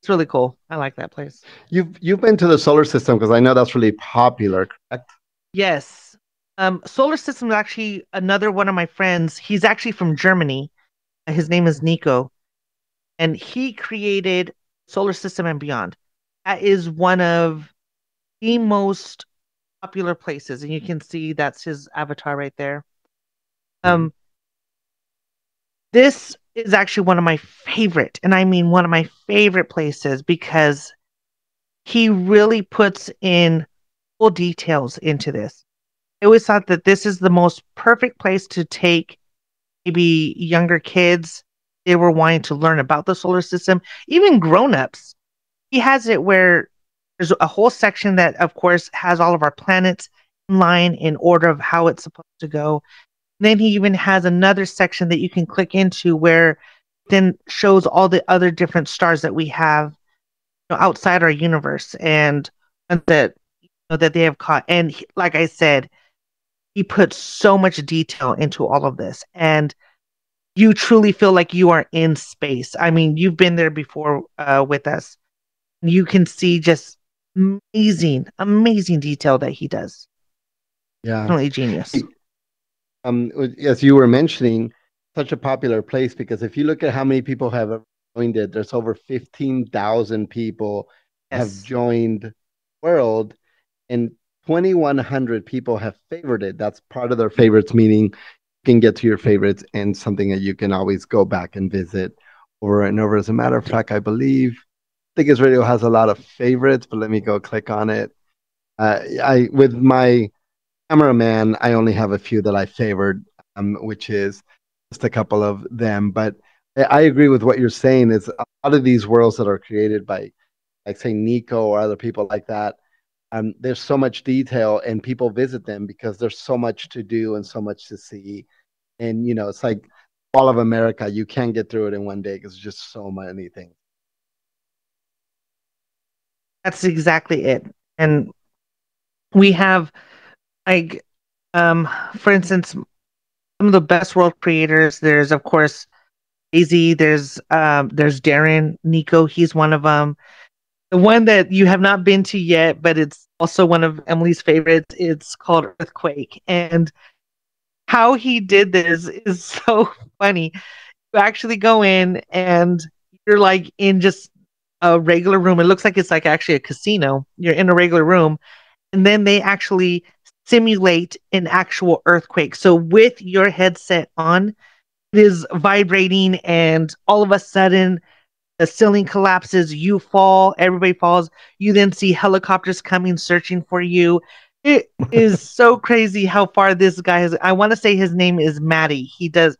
it's really cool. I like that place. You've you've been to the solar system because I know that's really popular, correct? yes. Um solar system is actually another one of my friends. He's actually from germany. His name is nico. And he created solar system and beyond. That is one of the most popular places. And you can see that's his avatar right there. Um this is actually one of my favorite and i mean one of my favorite places because he really puts in full details into this. I always thought that this is the most perfect place to take maybe younger kids. They were wanting to learn about the solar system. Even grown-ups. He has it where there's a whole section that of course has all of our planets in line in order of how it's supposed to go then he even has another section that you can click into where then shows all the other different stars that we have you know, outside our universe and, and that you know, that they have caught. And he- like i said he puts so much detail into all of this. And you truly feel like you are in space. I mean you've been there before uh, with us. You can see just amazing amazing detail that he does. Yeah. definitely genius Um, as you were mentioning, such a popular place because if you look at how many people have joined it, there's over fifteen thousand people have joined World, and twenty one hundred people have favored it. That's part of their favorites, meaning you can get to your favorites and something that you can always go back and visit over and over. As a matter of fact, I believe Thickest Radio has a lot of favorites, but let me go click on it. Uh, I with my cameraman, I only have a few that I favored, um, which is just a couple of them. But I- agree with what you're saying. Is a lot of these worlds that are created by, like say Nico or other people like that. Um, there's so much detail, and people visit them because there's so much to do and so much to see. And you know, it's like all of America. You can't get through it in one day because there's just so many things. That's exactly it. And we have like um for instance some of the best world creators there's of course Daisy there's um there's Darren Nico he's one of them the one that you have not been to yet but it's also one of Emily's favorites it's called Earthquake and how he did this is so funny you actually go in and you're like in just a regular room. It looks like it's like actually a casino. You're in a regular room, and then they actually simulate an actual earthquake. So with your headset on, it is vibrating, and all of a sudden, the ceiling collapses, you fall, everybody falls. You then see helicopters coming searching for you. It is so crazy how far this guy has. I want to say his name is Maddie. He does.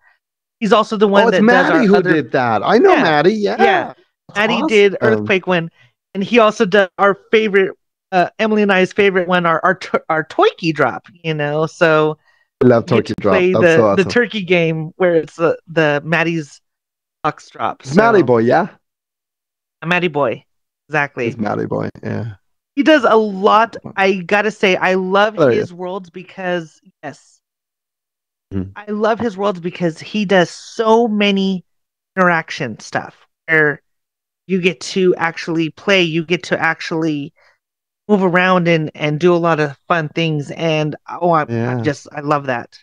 He's also the one oh, it's Maddie who other, did that. I know Yeah. Maddie. Yeah. Yeah. That's Maddie awesome. did Earthquake one, and he also does our favorite, uh, Emily and I's favorite one, our our our Toiki drop. You know, so I love Turkey Drop. play That's the so awesome. the turkey game where it's the the Maddie's box drop. It's Maddie Boy, yeah? a Maddie boy, exactly. It's Maddie Boy, yeah. He does a lot. I gotta say, I love There his worlds because yes, Mhm. I love his worlds because he does so many interaction stuff where you get to actually play, you get to actually move around and and do a lot of fun things. And oh, I, I just I love that.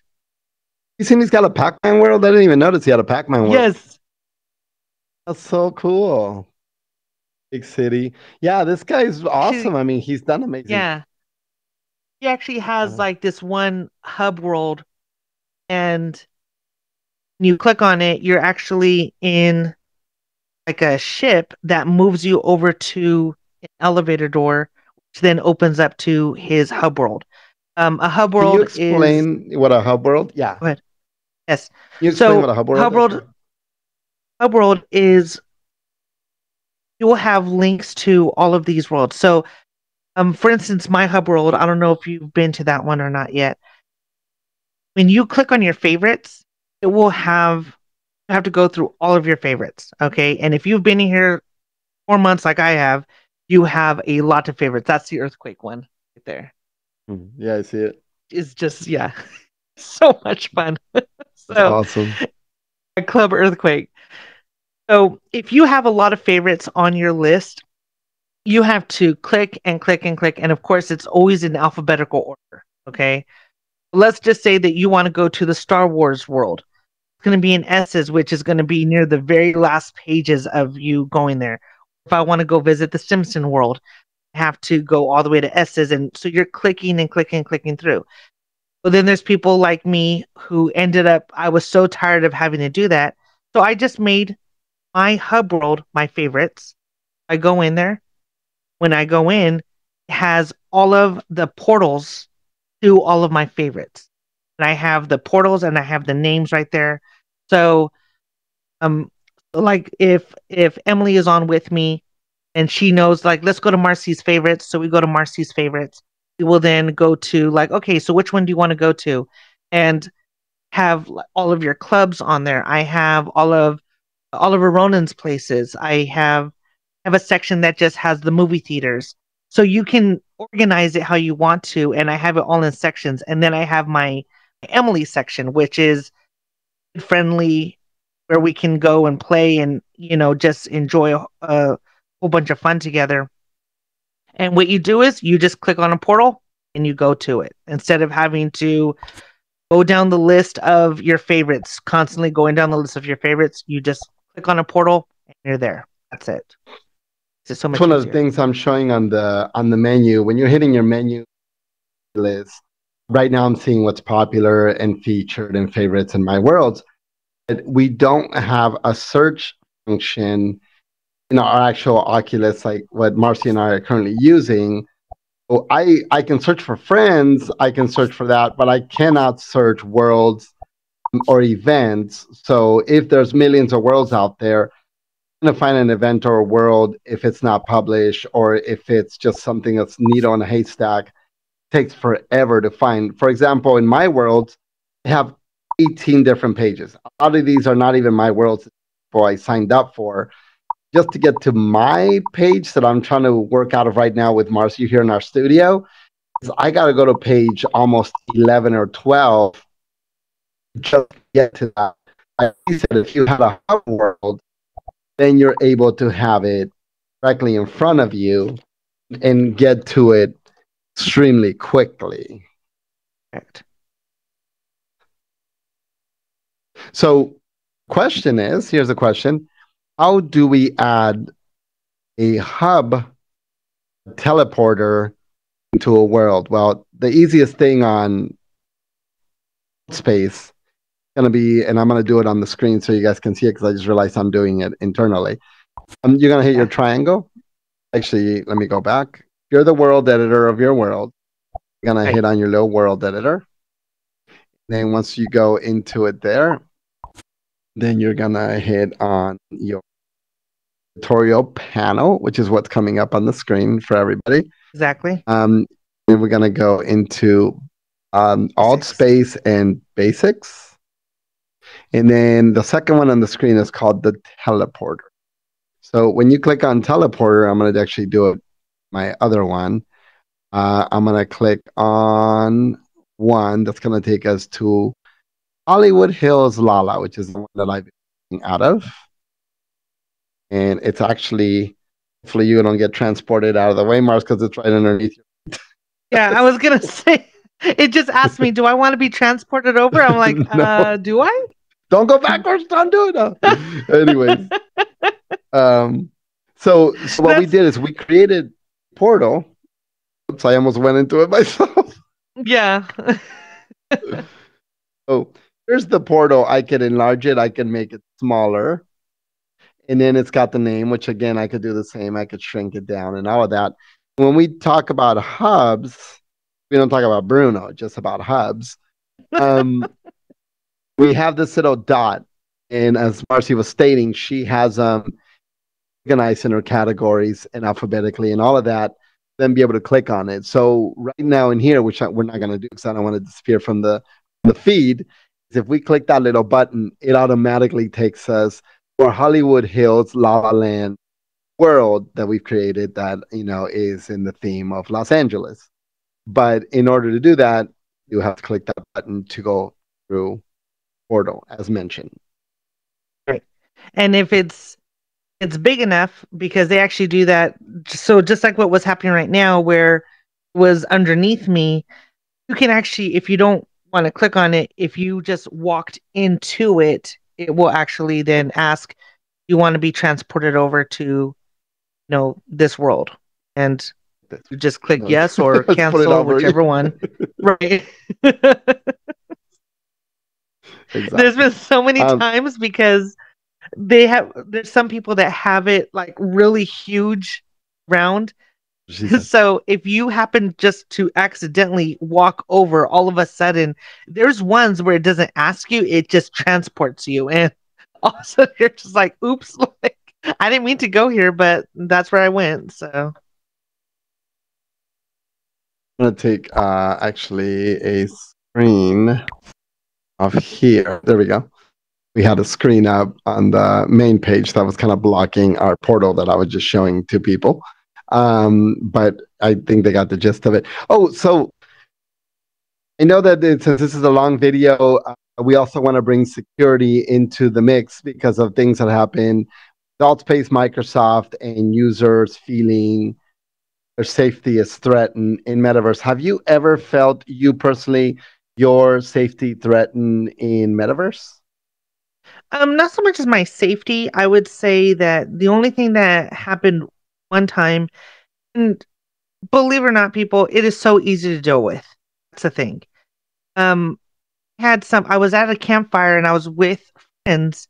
You seen he's got a Pac-Man world? I didn't even notice he had a Pac-Man world. Yes, That's so cool. Big city. Yeah, this guy's awesome. I mean, he's done amazing. yeah. He actually has Yeah. like this one hub world, and when you click on it, you're actually in like a ship that moves you over to an elevator door, which then opens up to his hub world. Um, a hub world. Can world you is explain what a hub world? Yeah. Ahead. yes, Can you explain So, what a hub world hub is? world- hub world is you will have links to all of these worlds. So, um, for instance, my hub world. I don't know if you've been to that one or not yet. When you click on your favorites, it will have you have to go through all of your favorites. Okay, and if you've been here four months like I have, you have a lot of favorites. That's the earthquake one right there. Hmm, Yeah, I see it. It's just yeah, so much fun. That's so awesome. a club earthquake. So if you have a lot of favorites on your list, you have to click and click and click. And of course, it's always in alphabetical order. Okay. Let's just say that you want to go to the Star Wars world. It's going to be in S's, which is going to be near the very last pages of you going there. If I want to go visit the Simpson world, I have to go all the way to S's. And so you're clicking and clicking and clicking through. But then there's people like me who ended up, I was so tired of having to do that. So I just made my hub world my favorites. I go in there. When I go in, it has all of the portals to all of my favorites. And I have the portals and I have the names right there. So um like if if Emily is on with me and she knows like let's go to Marcy's favorites, so we go to Marcy's favorites. We will then go to like okay, so which one do you want to go to? And have all of your clubs on there. I have all of Oliver Ronan's places. I have have a section that just has the movie theaters. So you can organize it how you want to, and I have it all in sections. And then I have my Emily section, which is friendly, where we can go and play and you know just enjoy a, a whole bunch of fun together. And what you do is you just click on a portal and you go to it instead of having to go down the list of your favorites, constantly going down the list of your favorites. You just click on a portal and you're there. That's it. It's so much It's one of the things I'm showing on the on the menu. When you're hitting your menu list, right now I'm seeing what's popular and featured and favorites in my worlds. We don't have a search function in our actual Oculus, like what Marcy and I are currently using. So I I can search for friends, I can search for that, but I cannot search worlds or events. So if there's millions of worlds out there, gonna find an event or a world if it's not published or if it's just something that's needle on a haystack takes forever to find for example in my world i have 18 different pages a lot of these are not even my worlds before i signed up for just to get to my page that i'm trying to work out of right now with marcy here in our studio i got to go to page almost 11 or 12 just to get to that you said if you had a hub world then you're able to have it directly in front of you and get to it extremely quickly. Correct. So, question is here's a question How do we add a hub teleporter into a world? Well, the easiest thing on space going to be, and I'm going to do it on the screen so you guys can see it because I just realized I'm doing it internally. Um, you're gonna hit your triangle. Actually, let me go back. You're the world editor of your world. You're gonna hit on your little world editor. Then once you go into it there, then you're gonna hit on your tutorial panel, which is what's coming up on the screen for everybody. Exactly. Um, and we're gonna go into um, Altspace and basics. And then the second one on the screen is called the teleporter. So when you click on teleporter, I'm gonna actually do it my other one. Uh, I'm gonna click on one that's gonna take us to Hollywood Hills Lala, which is the one that I've been out of. And it's actually hopefully you don't get transported out of the way, Mars, because it's right underneath you. Yeah, I was gonna say. It just asked me, "Do I want to be transported over?" I'm like, No. uh, "Do I?" Don't go backwards. Don't do it. No. Anyways, um, so so what we did is we created portal. Oops, I almost went into it myself. Yeah. So here's the portal. I could enlarge it. I can make it smaller, and then it's got the name, which again I could do the same. I could shrink it down and all of that. When we talk about hubs, we don't talk about Bruno, just about hubs. Um, we have this little dot, and as Marcy was stating, she has um organized in her categories and alphabetically and all of that. Then be able to click on it. So right now in here, which I, we're not going to do because I don't want to disappear from the the feed, if we click that little button, it automatically takes us to our Hollywood Hills La La Land world that we've created that you know is in the theme of Los Angeles. But in order to do that, you have to click that button to go through portal, as mentioned. Right. and if it's it's big enough because they actually do that so just like what was happening right now where it was underneath me you can actually if you don't want to click on it if you just walked into it it will actually then ask you want to be transported over to you know this world and you just click No. yes or Let's put it cancel whichever one right Exactly. There's been so many Um, times because they have there's some people that have it like really huge round. So if you happen just to accidentally walk over all of a sudden, there's ones where it doesn't ask you, it just transports you. And also you're just like, oops, like I didn't mean to go here, but that's where I went. So I'm gonna take uh actually a screen of here. There we go. We had a screen up on the main page that was kind of blocking our portal that I was just showing to people. Um, but I think they got the gist of it. Oh, so I know that it, since this is a long video, uh, we also want to bring security into the mix because of things that happen. Altspace, Microsoft, and users feeling their safety is threatened in metaverse. Have you ever felt you personally your safety threatened in metaverse? Um, not so much as my safety. I would say that the only thing that happened one time, and believe it or not, people, it is so easy to deal with. That's the thing. Um, had some. I was at a campfire and I was with friends,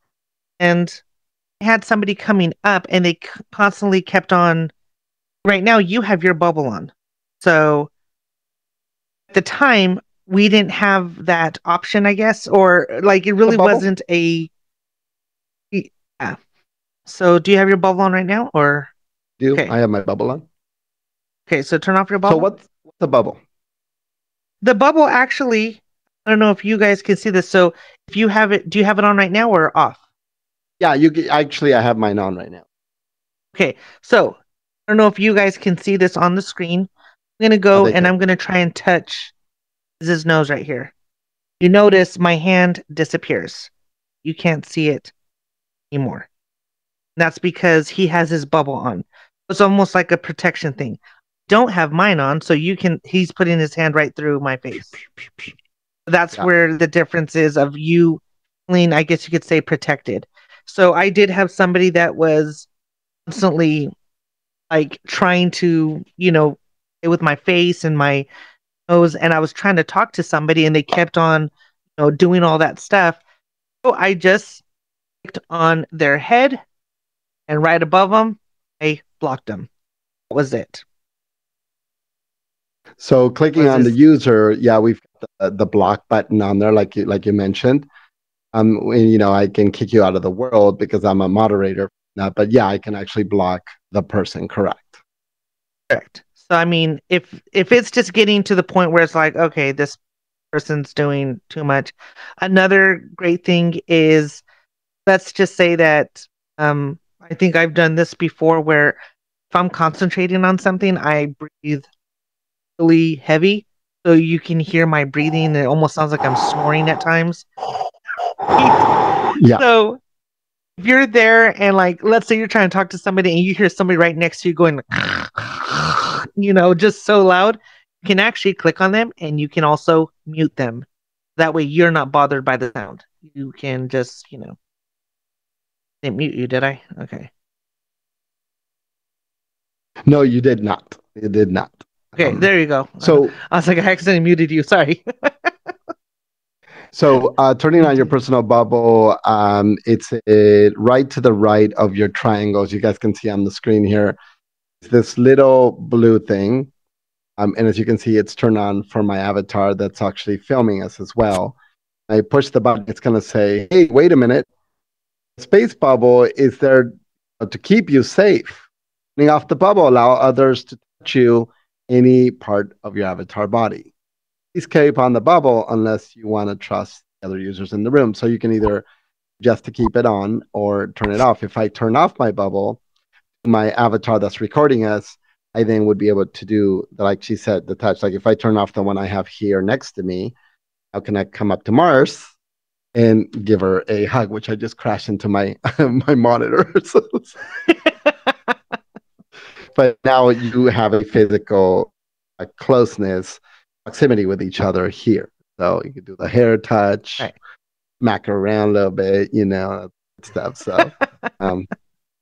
and I had somebody coming up, and they constantly kept on. Right now, you have your bubble on, so at the time we didn't have that option, I guess, or like it really wasn't a yeah. So do you have your bubble on right now or Do Okay. I have my bubble on? okay, so turn off your bubble. So what's what's a bubble? the bubble actually I don't know if you guys can see this. So if you have it do you have it on right now or off? Yeah, you can, actually I have mine on right now. Okay. So I don't know if you guys can see this on the screen. I'm gonna go Oh, and can. I'm gonna try and touch his nose right here. You notice my hand disappears. You can't see it anymore. That's because he has his bubble on. It's almost like a protection thing. Don't have mine on, so you can he's putting his hand right through my face. That's Yeah. where the difference is of you feeling, I guess you could say, protected. So I did have somebody that was constantly like trying to, you know, with my face and my nose, and I was trying to talk to somebody, and they kept on, you know, doing all that stuff. So I just clicked on their head, and right above them, I blocked them. That was it. So clicking Was on the user, yeah, we've got the, the block button on there, like you like you mentioned. Um, when, you know, I can kick you out of the world because I'm a moderator. Now, but yeah, I can actually block the person. Correct. Correct. So I mean, if if it's just getting to the point where it's like, okay, this person's doing too much. Another great thing is, let's just say that um, I think I've done this before, where if I'm concentrating on something, I breathe really heavy, so you can hear my breathing. It almost sounds like I'm snoring at times. Yeah. So if you're there and like let's say you're trying to talk to somebody and you hear somebody right next to you going you know just so loud you can actually click on them and you can also mute them that way you're not bothered by the sound you can just you know didn't mute you did i okay No, you did not. You did not. okay Um, there you go So, i was like i accidentally muted you sorry so uh, turning on your personal bubble, um, it's right to the right of your triangles. You guys can see on the screen here. It's this little blue thing. Um, and as you can see, it's turned on for my avatar that's actually filming us as well. I push the button, it's going to say, hey, wait a minute. Space bubble is there uh, to keep you safe. Turning off the bubble, allow others to touch you any part of your avatar body. Please keep on the bubble unless you want to trust the other users in the room. So you can either just to keep it on or turn it off. If I turn off my bubble, my avatar that's recording us, I then would be able to do, like she said, the touch. Like if I turn off the one I have here next to me, how can I come up to Mars and give her a hug, which I just crashed into my my monitor. But now you have a physical uh, closeness, proximity with each other here. So you can do the hair touch, Right. smack around a little bit, you know, stuff. So um,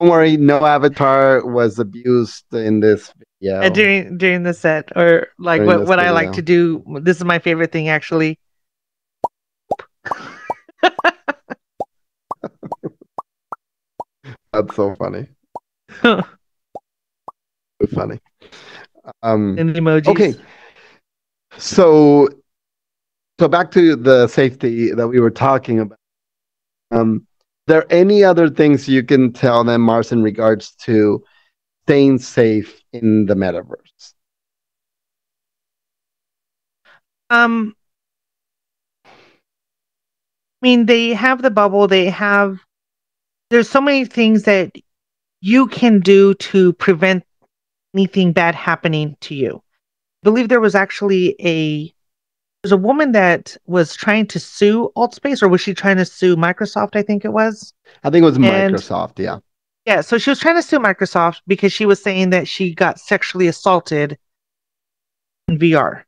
don't worry, no avatar was abused in this video. And during during the set or like During what, what i like to do this is my favorite thing actually That's so funny. so funny. Um, in emojis okay. So, so back to the safety that we were talking about. Um, there any other things you can tell them, Mars, in regards to staying safe in the metaverse? Um, I mean, they have the bubble. They have. There's so many things that you can do to prevent anything bad happening to you. I believe there was actually a there's a woman that was trying to sue AltSpace, or was she trying to sue Microsoft? I think it was. I think it was And- Microsoft. Yeah. Yeah, so she was trying to sue Microsoft because she was saying that she got sexually assaulted in VR.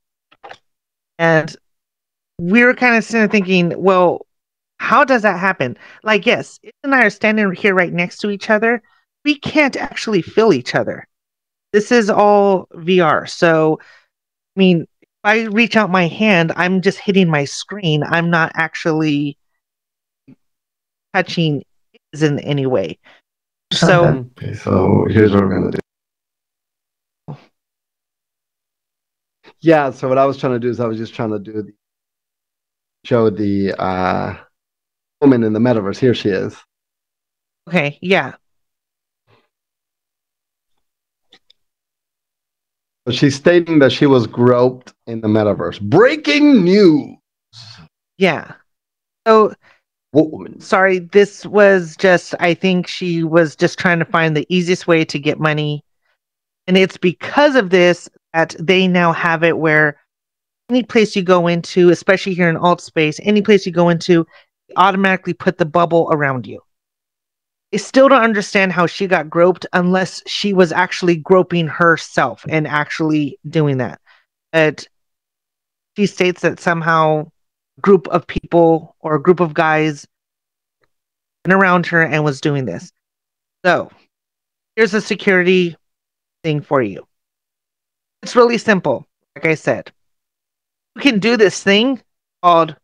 And we were kind of sitting there thinking, well, how does that happen? Like, yes, Iz and I are standing here right next to each other. We can't actually feel each other. This is all VR. So, I mean, if I reach out my hand, I'm just hitting my screen. I'm not actually touching Iz in any way. So, Okay, so here's what we're gonna do. Yeah, so what I was trying to do is I was just trying to do the show the uh woman in the metaverse. Here she is. okay, yeah. So she's stating that she was groped in the metaverse. Breaking news. Yeah. So Woman. sorry, this was just, I think she was just trying to find the easiest way to get money. And it's because of this that they now have it where any place you go into, especially here in Altspace, any place you go into, automatically put the bubble around you. I still don't understand how she got groped unless she was actually groping herself and actually doing that. But she states that somehow group of people or a group of guys went around her and was doing this. So here's a security thing for you. It's really simple. Like I said, you can do this thing called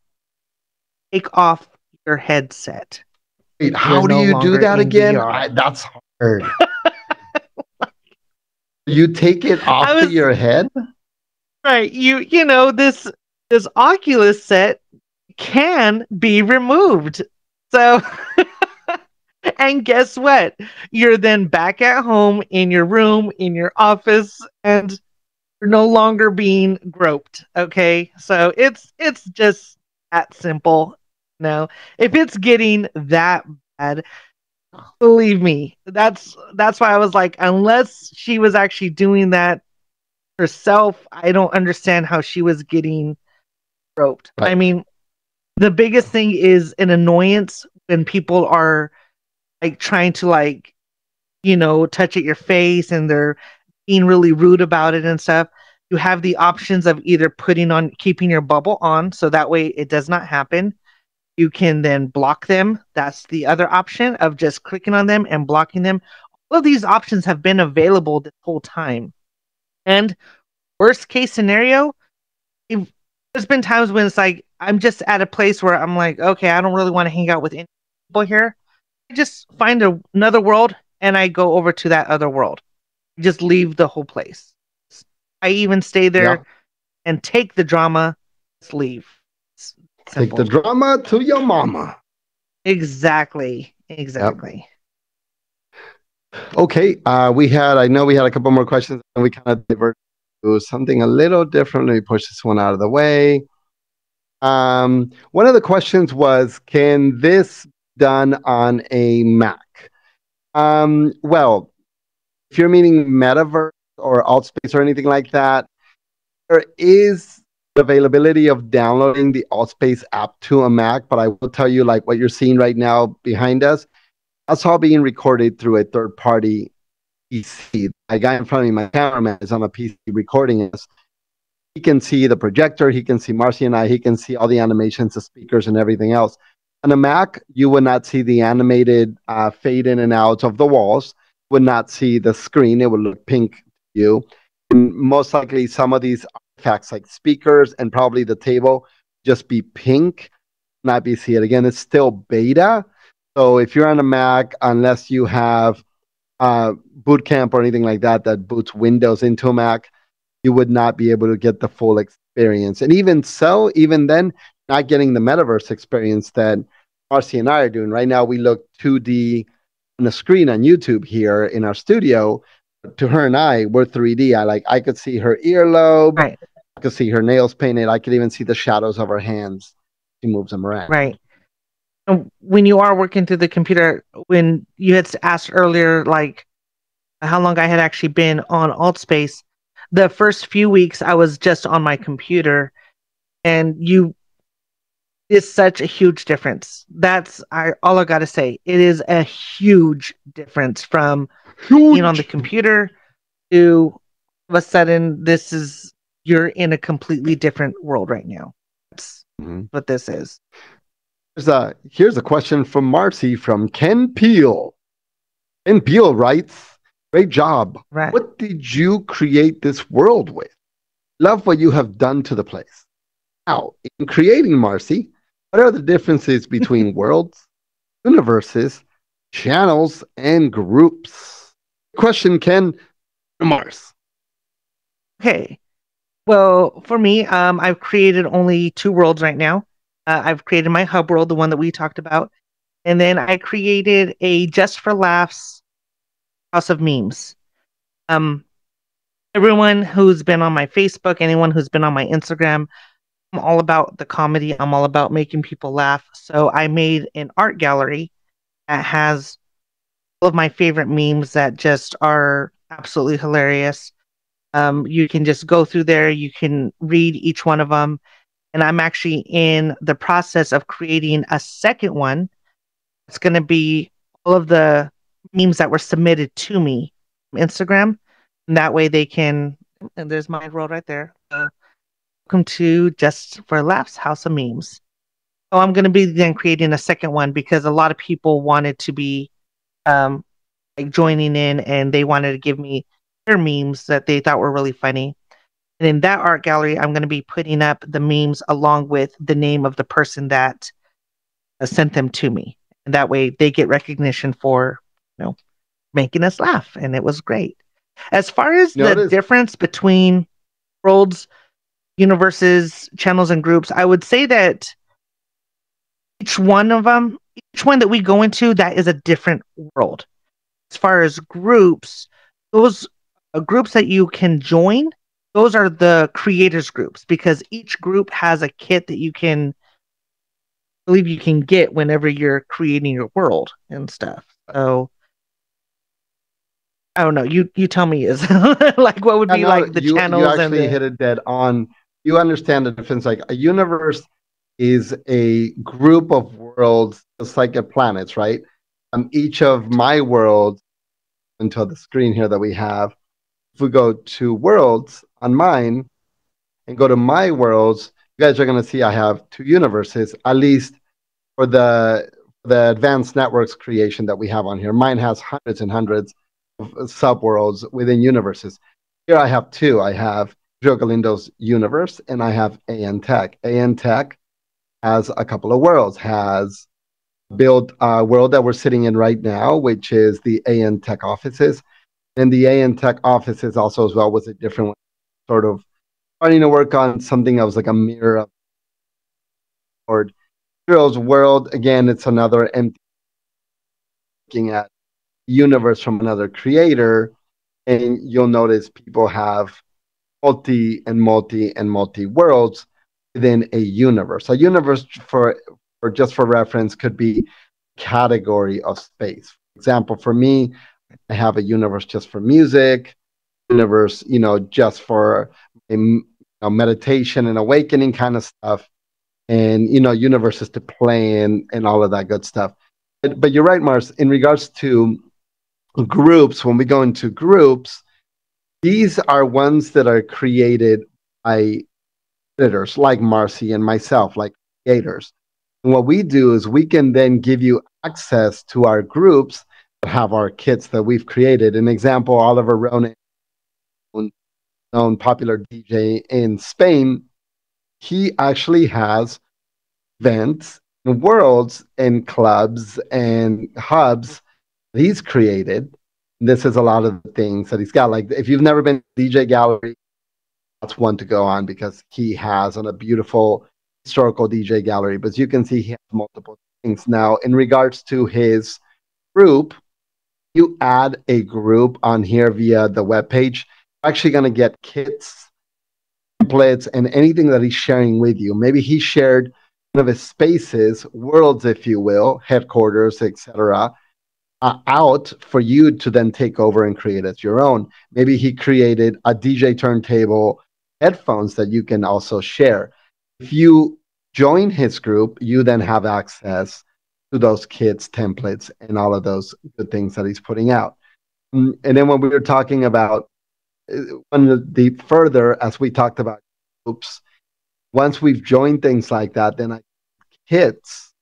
take off your headset. Wait, You're how do no you do that again? I, that's hard you take it off was, of your head? Right. You you know, this this Oculus set can be removed. So and guess what? You're then back at home in your room, in your office, and you're no longer being groped. Okay. So it's it's just that simple. No. If it's getting that bad, believe me, that's that's why I was like, unless she was actually doing that herself, I don't understand how she was getting roped. Right. I mean, the biggest thing is an annoyance when people are like trying to like you know touch at your face and they're being really rude about it and stuff you have the options of either putting on keeping your bubble on so that way it does not happen you can then block them that's the other option of just clicking on them and blocking them all of these options have been available this whole time and worst case scenario if, there's been times when it's like i'm just at a place where i'm like okay i don't really want to hang out with any people here I just find a, another world and I go over to that other world. Just leave the whole place. I even stay there yeah. and take the drama, just leave. Take the drama to your mama. Exactly. Exactly. Yep. Okay. Uh, we had, I know we had a couple more questions and we kind of diverted to something a little different. Let me push this one out of the way. Um, one of the questions was Can this done on a Mac? Um, well, if you're meaning metaverse or AltSpace or anything like that, there is availability of downloading the AltSpace app to a Mac, but I will tell you, like what you're seeing right now behind us, that's all being recorded through a third party PC. A guy in front of me, my cameraman, is on a PC recording us. He can see the projector, he can see Marcy and I, he can see all the animations, the speakers, and everything else. On a Mac, you would not see the animated uh, fade in and out of the walls. Would not see the screen; it would look pink to you. And most likely, some of these artifacts, like speakers and probably the table, just be pink, not be see it again. It's still beta, so if you're on a Mac, unless you have uh, Boot Camp or anything like that that boots Windows into a Mac, you would not be able to get the full experience. And even so, even then, not getting the metaverse experience that Marcy and I are doing. Right now, we look 2D on the screen on YouTube here in our studio. To her and I, we're 3D. I like I could see her earlobe. Right. I could see her nails painted. I could even see the shadows of her hands. She moves them around. Right. when you are working through the computer, when you had asked earlier, like how long I had actually been on AltSpace, the first few weeks I was just on my computer, and you is such a huge difference. That's I, all I got to say. It is a huge difference from huge. being on the computer to of a sudden this is you're in a completely different world right now. That's mm-hmm. what this is. Here's a here's a question from Marcy from Ken Peel. Ken Peel writes, "Great job. Right. What did you create this world with? Love what you have done to the place." Now, in creating Marcy, what are the differences between worlds, universes, channels, and groups? Question, Ken Mars. Okay. Well, for me, um, I've created only two worlds right now. Uh, I've created my hub world, the one that we talked about, and then I created a just for laughs house of memes. Um, everyone who's been on my Facebook, anyone who's been on my Instagram, I'm all about the comedy. I'm all about making people laugh. So I made an art gallery that has all of my favorite memes that just are absolutely hilarious. Um, you can just go through there. You can read each one of them. And I'm actually in the process of creating a second one. It's going to be all of the memes that were submitted to me Instagram. And that way they can, and there's my world right there. Uh, welcome to Just for Laughs House of Memes. So I'm going to be then creating a second one because a lot of people wanted to be um, like joining in and they wanted to give me their memes that they thought were really funny. And in that art gallery, I'm going to be putting up the memes along with the name of the person that uh, sent them to me. And that way they get recognition for, you know, making us laugh, and it was great. As far as the difference between worlds, universes, channels, and groups, I would say that each one of them, each one that we go into, that is a different world. As far as groups, those uh, groups that you can join, those are the creators groups because each group has a kit that you can believe you can get whenever you're creating your world and stuff. So I don't know. You you tell me is like what would be like the you, channels you actually and the... hit it dead on. You understand the difference. Like a universe is a group of worlds, just like a planets, right? Um, each of my worlds, until the screen here that we have, if we go to worlds on mine and go to my worlds, you guys are going to see I have two universes, at least for the the advanced networks creation that we have on here. Mine has hundreds and hundreds of subworlds within universes. Here I have two. I have Joe Galindo's universe and I have AN Tech. AN Tech has a couple of worlds, has built a world that we're sitting in right now, which is the AN Tech offices. And the AN Tech offices also as well was a different one, sort of starting to work on something that was like a mirror of or Israel's world. Again, it's another empty looking at universe from another creator. And you'll notice people have multi and multi and multi worlds within a universe. A universe for or just for reference could be category of space. For example, for me, I have a universe just for music, universe, you know, just for a, you know, meditation and awakening kind of stuff, and you know, universes to play in and all of that good stuff. But, but you're right, Mars. In regards to groups, when we go into groups, these are ones that are created by editors like Marcy and myself, like creators. And what we do is we can then give you access to our groups that have our kits that we've created. An example, Oliver Ronan, known popular DJ in Spain, he actually has events and worlds and clubs and hubs he's created. This is a lot of the things that he's got. Like if you've never been DJ Gallery, that's one to go on because he has on a beautiful historical DJ gallery. But you can see he has multiple things. Now, in regards to his group, you add a group on here via the web page. You're actually going to get kits, templates, and anything that he's sharing with you. Maybe he shared one of his spaces, worlds, if you will, headquarters, etc. Uh, out for you to then take over and create as your own. Maybe he created a DJ turntable headphones that you can also share. If you join his group, you then have access to those kits, templates, and all of those good things that he's putting out. Mm, and then when we were talking about uh, the further, as we talked about groups, once we've joined things like that, then I hits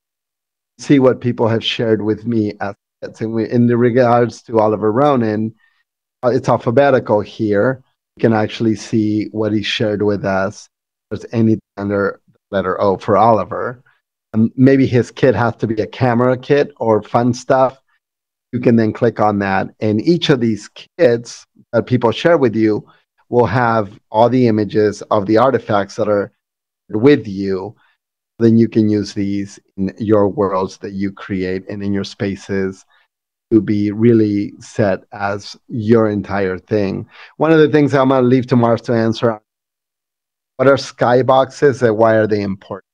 see what people have shared with me as. And we, in the regards to Oliver Ronan, uh, it's alphabetical here can actually see what he shared with us. There's any under letter O for Oliver. Um, maybe his kit has to be a camera kit or fun stuff. You can then click on that, and each of these kits that people share with you will have all the images of the artifacts that are with you. Then you can use these in your worlds that you create and in your spaces to be really set as your entire thing. One of the things I'm going to leave to Mars to answer what are skyboxes and why are they important?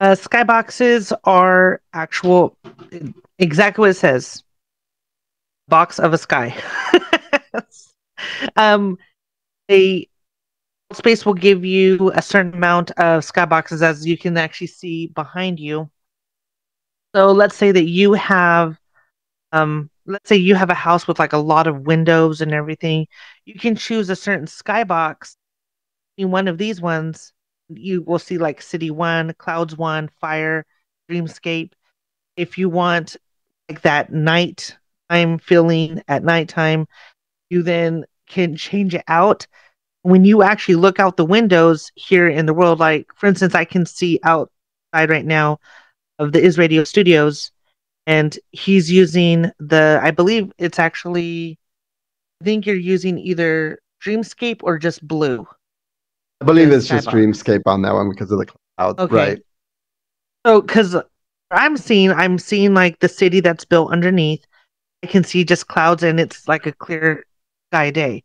Uh, skyboxes are actual, exactly what it says box of a sky. um, a space will give you a certain amount of skyboxes as you can actually see behind you. So let's say that you have um let's say you have a house with like a lot of windows and everything you can choose a certain skybox. In one of these ones you will see like city one clouds one fire dreamscape. If you want like that night time feeling at nighttime you then can change it out. When you actually look out the windows here in the world like for instance i can see outside right now of the Iz radio studios and he's using the I believe it's actually I think you're using either Dreamscape or just blue. I believe it's just Dreamscape on that one because of the cloud. Okay. Right. So because I'm seeing I'm seeing like the city that's built underneath. I can see just clouds and it's like a clear sky day.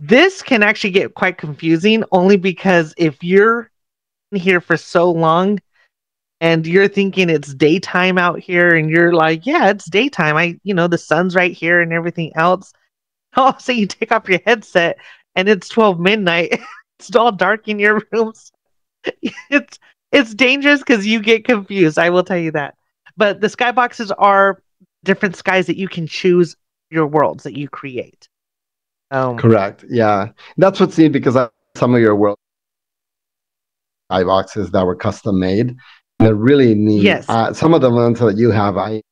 This can actually get quite confusing only because if you're here for so long and you're thinking it's daytime out here and you're like, yeah, it's daytime. I, you know, the sun's right here and everything else. oh so you take off your headset and it's 12 midnight. it's all dark in your rooms. it's it's dangerous because you get confused. I will tell you that. But the skyboxes are different skies that you can choose your worlds that you create. Um, Correct. Yeah, that's what's neat because some of your world skyboxes that were custom made. They're really neat. Yes. Uh, some of the ones that you have, I.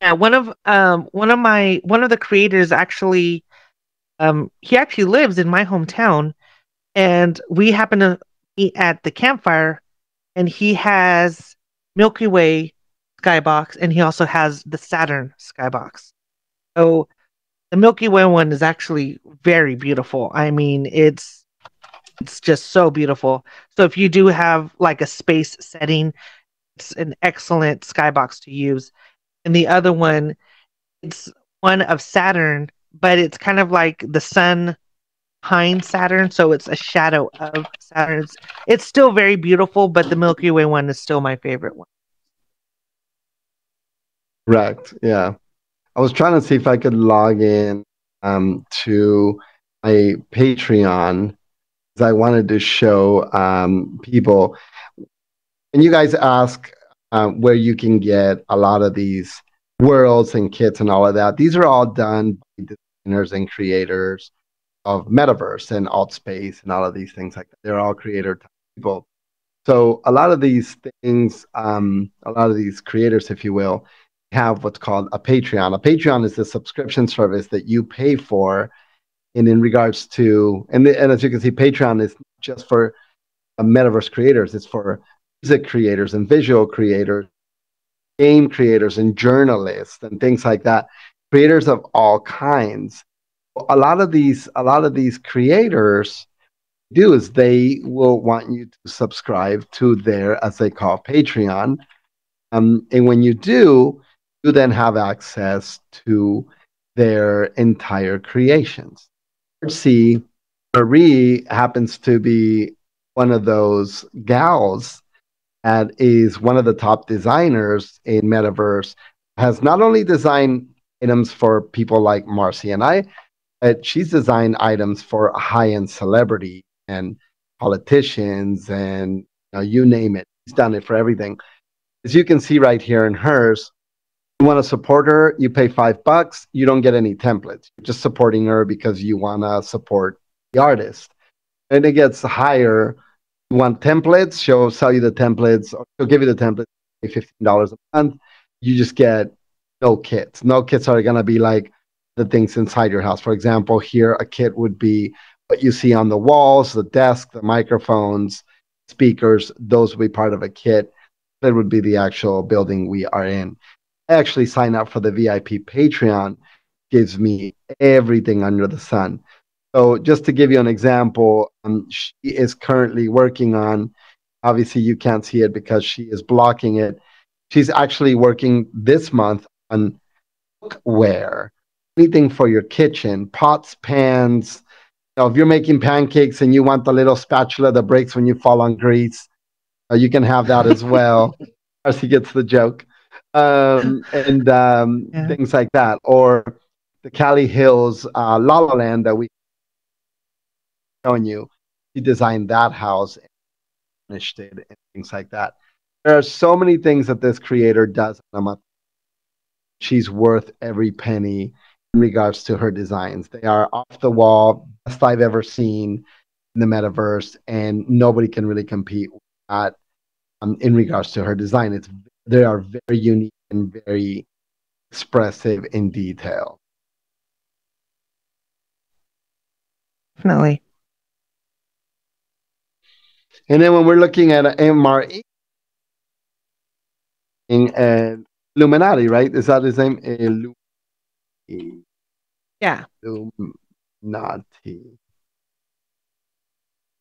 yeah, one of um one of my one of the creators actually, um, he actually lives in my hometown, and we happen to meet at the campfire, and he has Milky Way skybox, and he also has the Saturn skybox. So the Milky Way one is actually very beautiful. I mean, it's it's just so beautiful. So if you do have like a space setting, it's an excellent skybox to use. And the other one, it's one of Saturn, but it's kind of like the sun behind Saturn, so it's a shadow of Saturn. It's, it's still very beautiful, but the Milky Way one is still my favorite one. Correct. Yeah. I was trying to see if I could log in um, to my Patreon because I wanted to show um, people. And you guys ask uh, where you can get a lot of these worlds and kits and all of that. These are all done by designers and creators of metaverse and Altspace and all of these things like that. They're all creator people. So a lot of these things, um, a lot of these creators, if you will, have what's called a Patreon. A Patreon is the subscription service that you pay for. And in regards to, and, the, and as you can see, Patreon is just for metaverse creators, it's for music creators and visual creators, game creators and journalists and things like that, creators of all kinds. A lot of these, a lot of these creators do is they will want you to subscribe to their, as they call Patreon. Um, and when you do, you then have access to their entire creations. See, Marie happens to be one of those gals and is one of the top designers in Metaverse, has not only designed items for people like Marcy and I, but she's designed items for high-end celebrity and politicians and you, know, you name it. She's done it for everything. As you can see right here in hers, you want to support her, you pay five bucks. You don't get any templates. You're just supporting her because you want to support the artist. And it gets higher. You want templates? She'll sell you the templates. She'll give you the templates. Fifteen dollars a month. You just get no kits. No kits are gonna be like the things inside your house. For example, here a kit would be what you see on the walls, the desk, the microphones, speakers. Those would be part of a kit. That would be the actual building we are in actually sign up for the VIP Patreon gives me everything under the sun. So just to give you an example, um, she is currently working on. Obviously, you can't see it because she is blocking it. She's actually working this month on cookware, anything for your kitchen, pots, pans. You know, if you're making pancakes and you want the little spatula that breaks when you fall on grease, uh, you can have that as well. As he gets the joke um, and um, yeah. things like that, or the Cali Hills uh, La La Land that we showing you. He designed that house, and finished it, and things like that. There are so many things that this creator does. She's worth every penny in regards to her designs. They are off the wall, best I've ever seen in the metaverse, and nobody can really compete with that um, in regards to her design. It's they are very unique and very expressive in detail. Definitely. And then when we're looking at an MRE, and Illuminati, right? Is that his name? Illuminati. Yeah. Illuminati.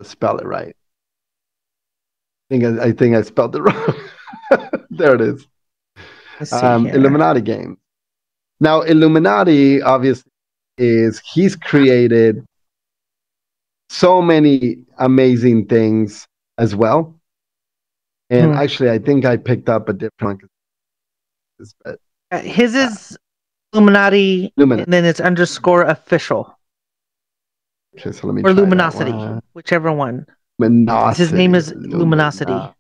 Spell it right. I think I, I think I spelled it wrong. there it is. Um, Illuminati game. Now, Illuminati obviously is he's created so many amazing things as well. And hmm. actually, I think I picked up a different one. Uh, his is Illuminati, Illuminati, and then it's underscore official. Okay, so let me or Luminosity, whichever one. Luminosity. His name is Luminosity. Luminosity.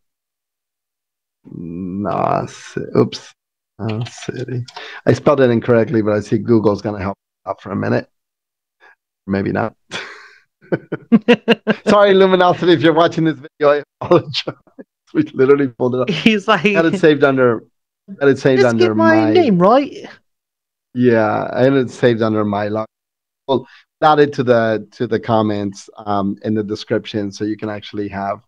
Oops. Oh, city. I spelled it incorrectly, but I see Google's going to help out for a minute. Maybe not. Sorry, Luminosity, if you're watching this video, I apologize. We literally pulled it up. He's like, had it saved under, had it saved under my, my, name, right? Yeah, I had it saved under my log. Well, add it to the to the comments um, in the description, so you can actually have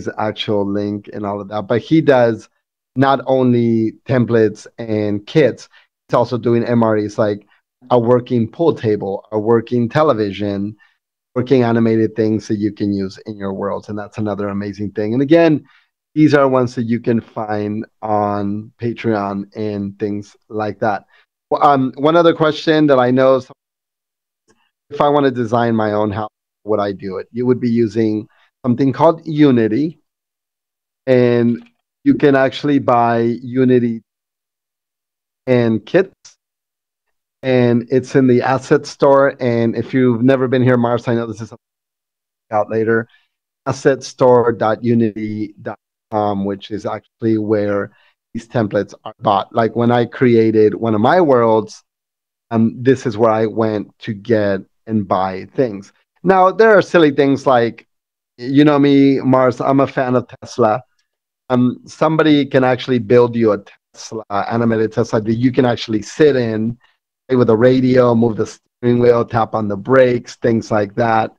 his actual link and all of that. But he does not only templates and kits, he's also doing MREs like a working pool table, a working television, working animated things that you can use in your worlds. And that's another amazing thing. And again, these are ones that you can find on Patreon and things like that. Um, one other question that I know if I want to design my own house, would I do it? You would be using something called Unity. And you can actually buy Unity and kits. And it's in the asset store. And if you've never been here, Mars, I know this is out later. Assetstore.unity.com, which is actually where these templates are bought. Like when I created one of my worlds, um, this is where I went to get and buy things. Now there are silly things like, you know me, Mars. I'm a fan of Tesla um, somebody can actually build you a Tesla, animated Tesla that you can actually sit in play with a radio, move the steering wheel, tap on the brakes, things like that.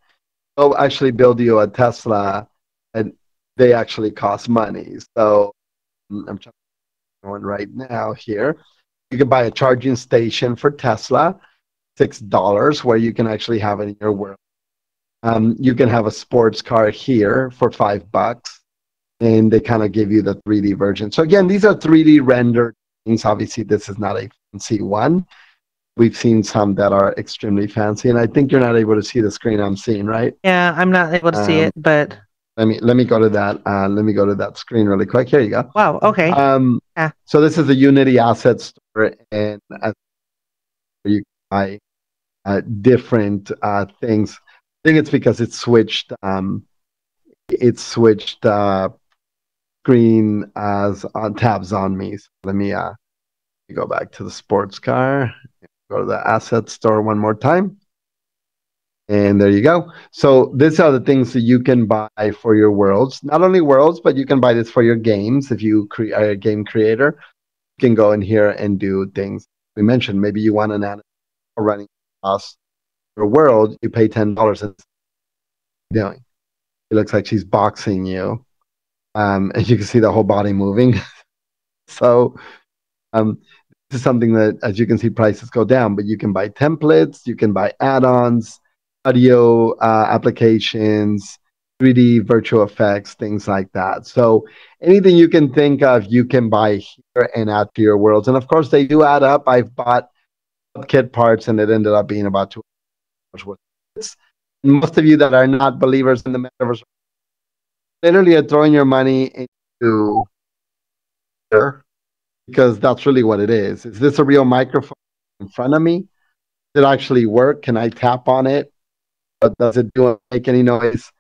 They'll actually build you a Tesla, and they actually cost money. So mm, I'm trying one right now here. You can buy a charging station for Tesla, six dollars, where you can actually have it in your world. Um, you can have a sports car here for five bucks and they kind of give you the 3D version. So again, these are 3D rendered things. Obviously, this is not a fancy one. We've seen some that are extremely fancy, and I think you're not able to see the screen I'm seeing, right? Yeah, I'm not able to um, see it, but let me let me go to that. Uh, let me go to that screen really quick. Here you go. Wow. Okay. Um. Yeah. So this is a Unity asset store, and as you can buy uh, different uh, things. I think it's because it's switched. Um, it's switched uh, screen as on tabs on me. So let me uh go back to the sports car, go to the asset store one more time. And there you go. So these are the things that you can buy for your worlds. Not only worlds, but you can buy this for your games. If you cre- are a game creator, you can go in here and do things. We mentioned maybe you want an running your world. You pay ten dollars and doing. It looks like she's boxing you um, and you can see the whole body moving. so um, this is something that, as you can see, prices go down, but you can buy templates, you can buy add-ons, audio uh, applications, 3D virtual effects, things like that. So anything you can think of, you can buy here and add to your worlds. And of course, they do add up. I've bought kit parts, and it ended up being about two worth. Most of you that are not believers in the metaverse literally are throwing your money into because that's really what it is. Is this a real microphone in front of me? Does it actually work? Can I tap on it? But does it do make any noise?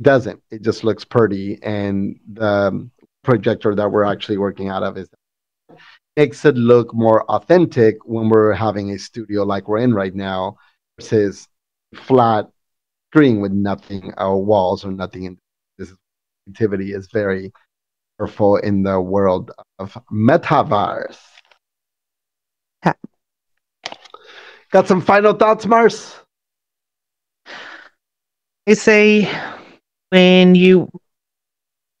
Doesn't. It just looks pretty. And the projector that we're actually working out of is makes it look more authentic when we're having a studio like we're in right now versus flat screen with nothing or walls or nothing in activity is very powerful in the world of metaverse. Yeah. Got some final thoughts, Mars? I say when you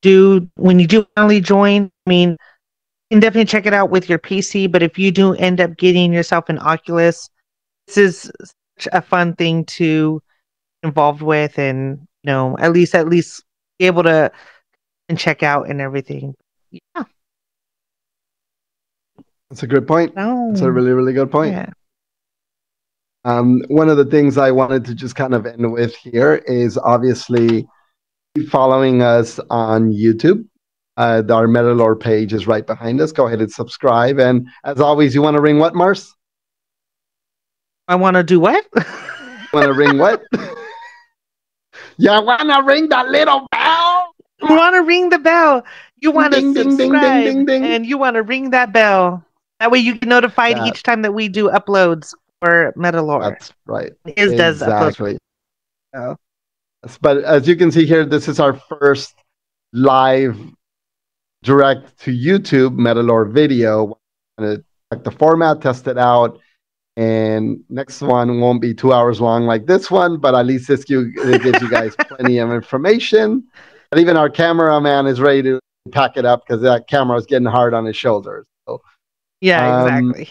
do when you do finally join, I mean you can definitely check it out with your PC. But if you do end up getting yourself an Oculus, this is a fun thing to involved with, and you know, at least at least be able to and check out and everything. Yeah, That's a good point. no, That's a really, really good point. yeah. Um, one of the things I wanted to just kind of end with here is obviously following us on YouTube. Uh, our Metalore page is right behind us. Go ahead and subscribe. And as always, you want to ring what, Mars? I want to do what? Want to ring what? you want to ring that little bell? you want to ring the bell. You want to Ding, ding, ding, ding, subscribe, and you want to ring that bell. That way, you get notified Yeah. each time that we do uploads for Metalore. That's right. Is does upload. exactly. Yeah. But as you can see here, this is our first live direct to YouTube Metalore video. We're gonna check the format, test it out, and next one won't be two hours long like this one, but at least this gives, it gives you guys plenty of information. And even our cameraman is ready to pack it up because that camera is getting hard on his shoulders. So, Yeah, Um, exactly.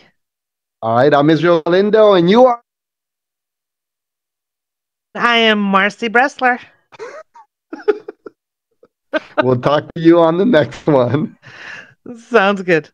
all right, I'm Israel Lindo, and you are. I am Marcy Bressler. We'll talk to you on the next one. Sounds good.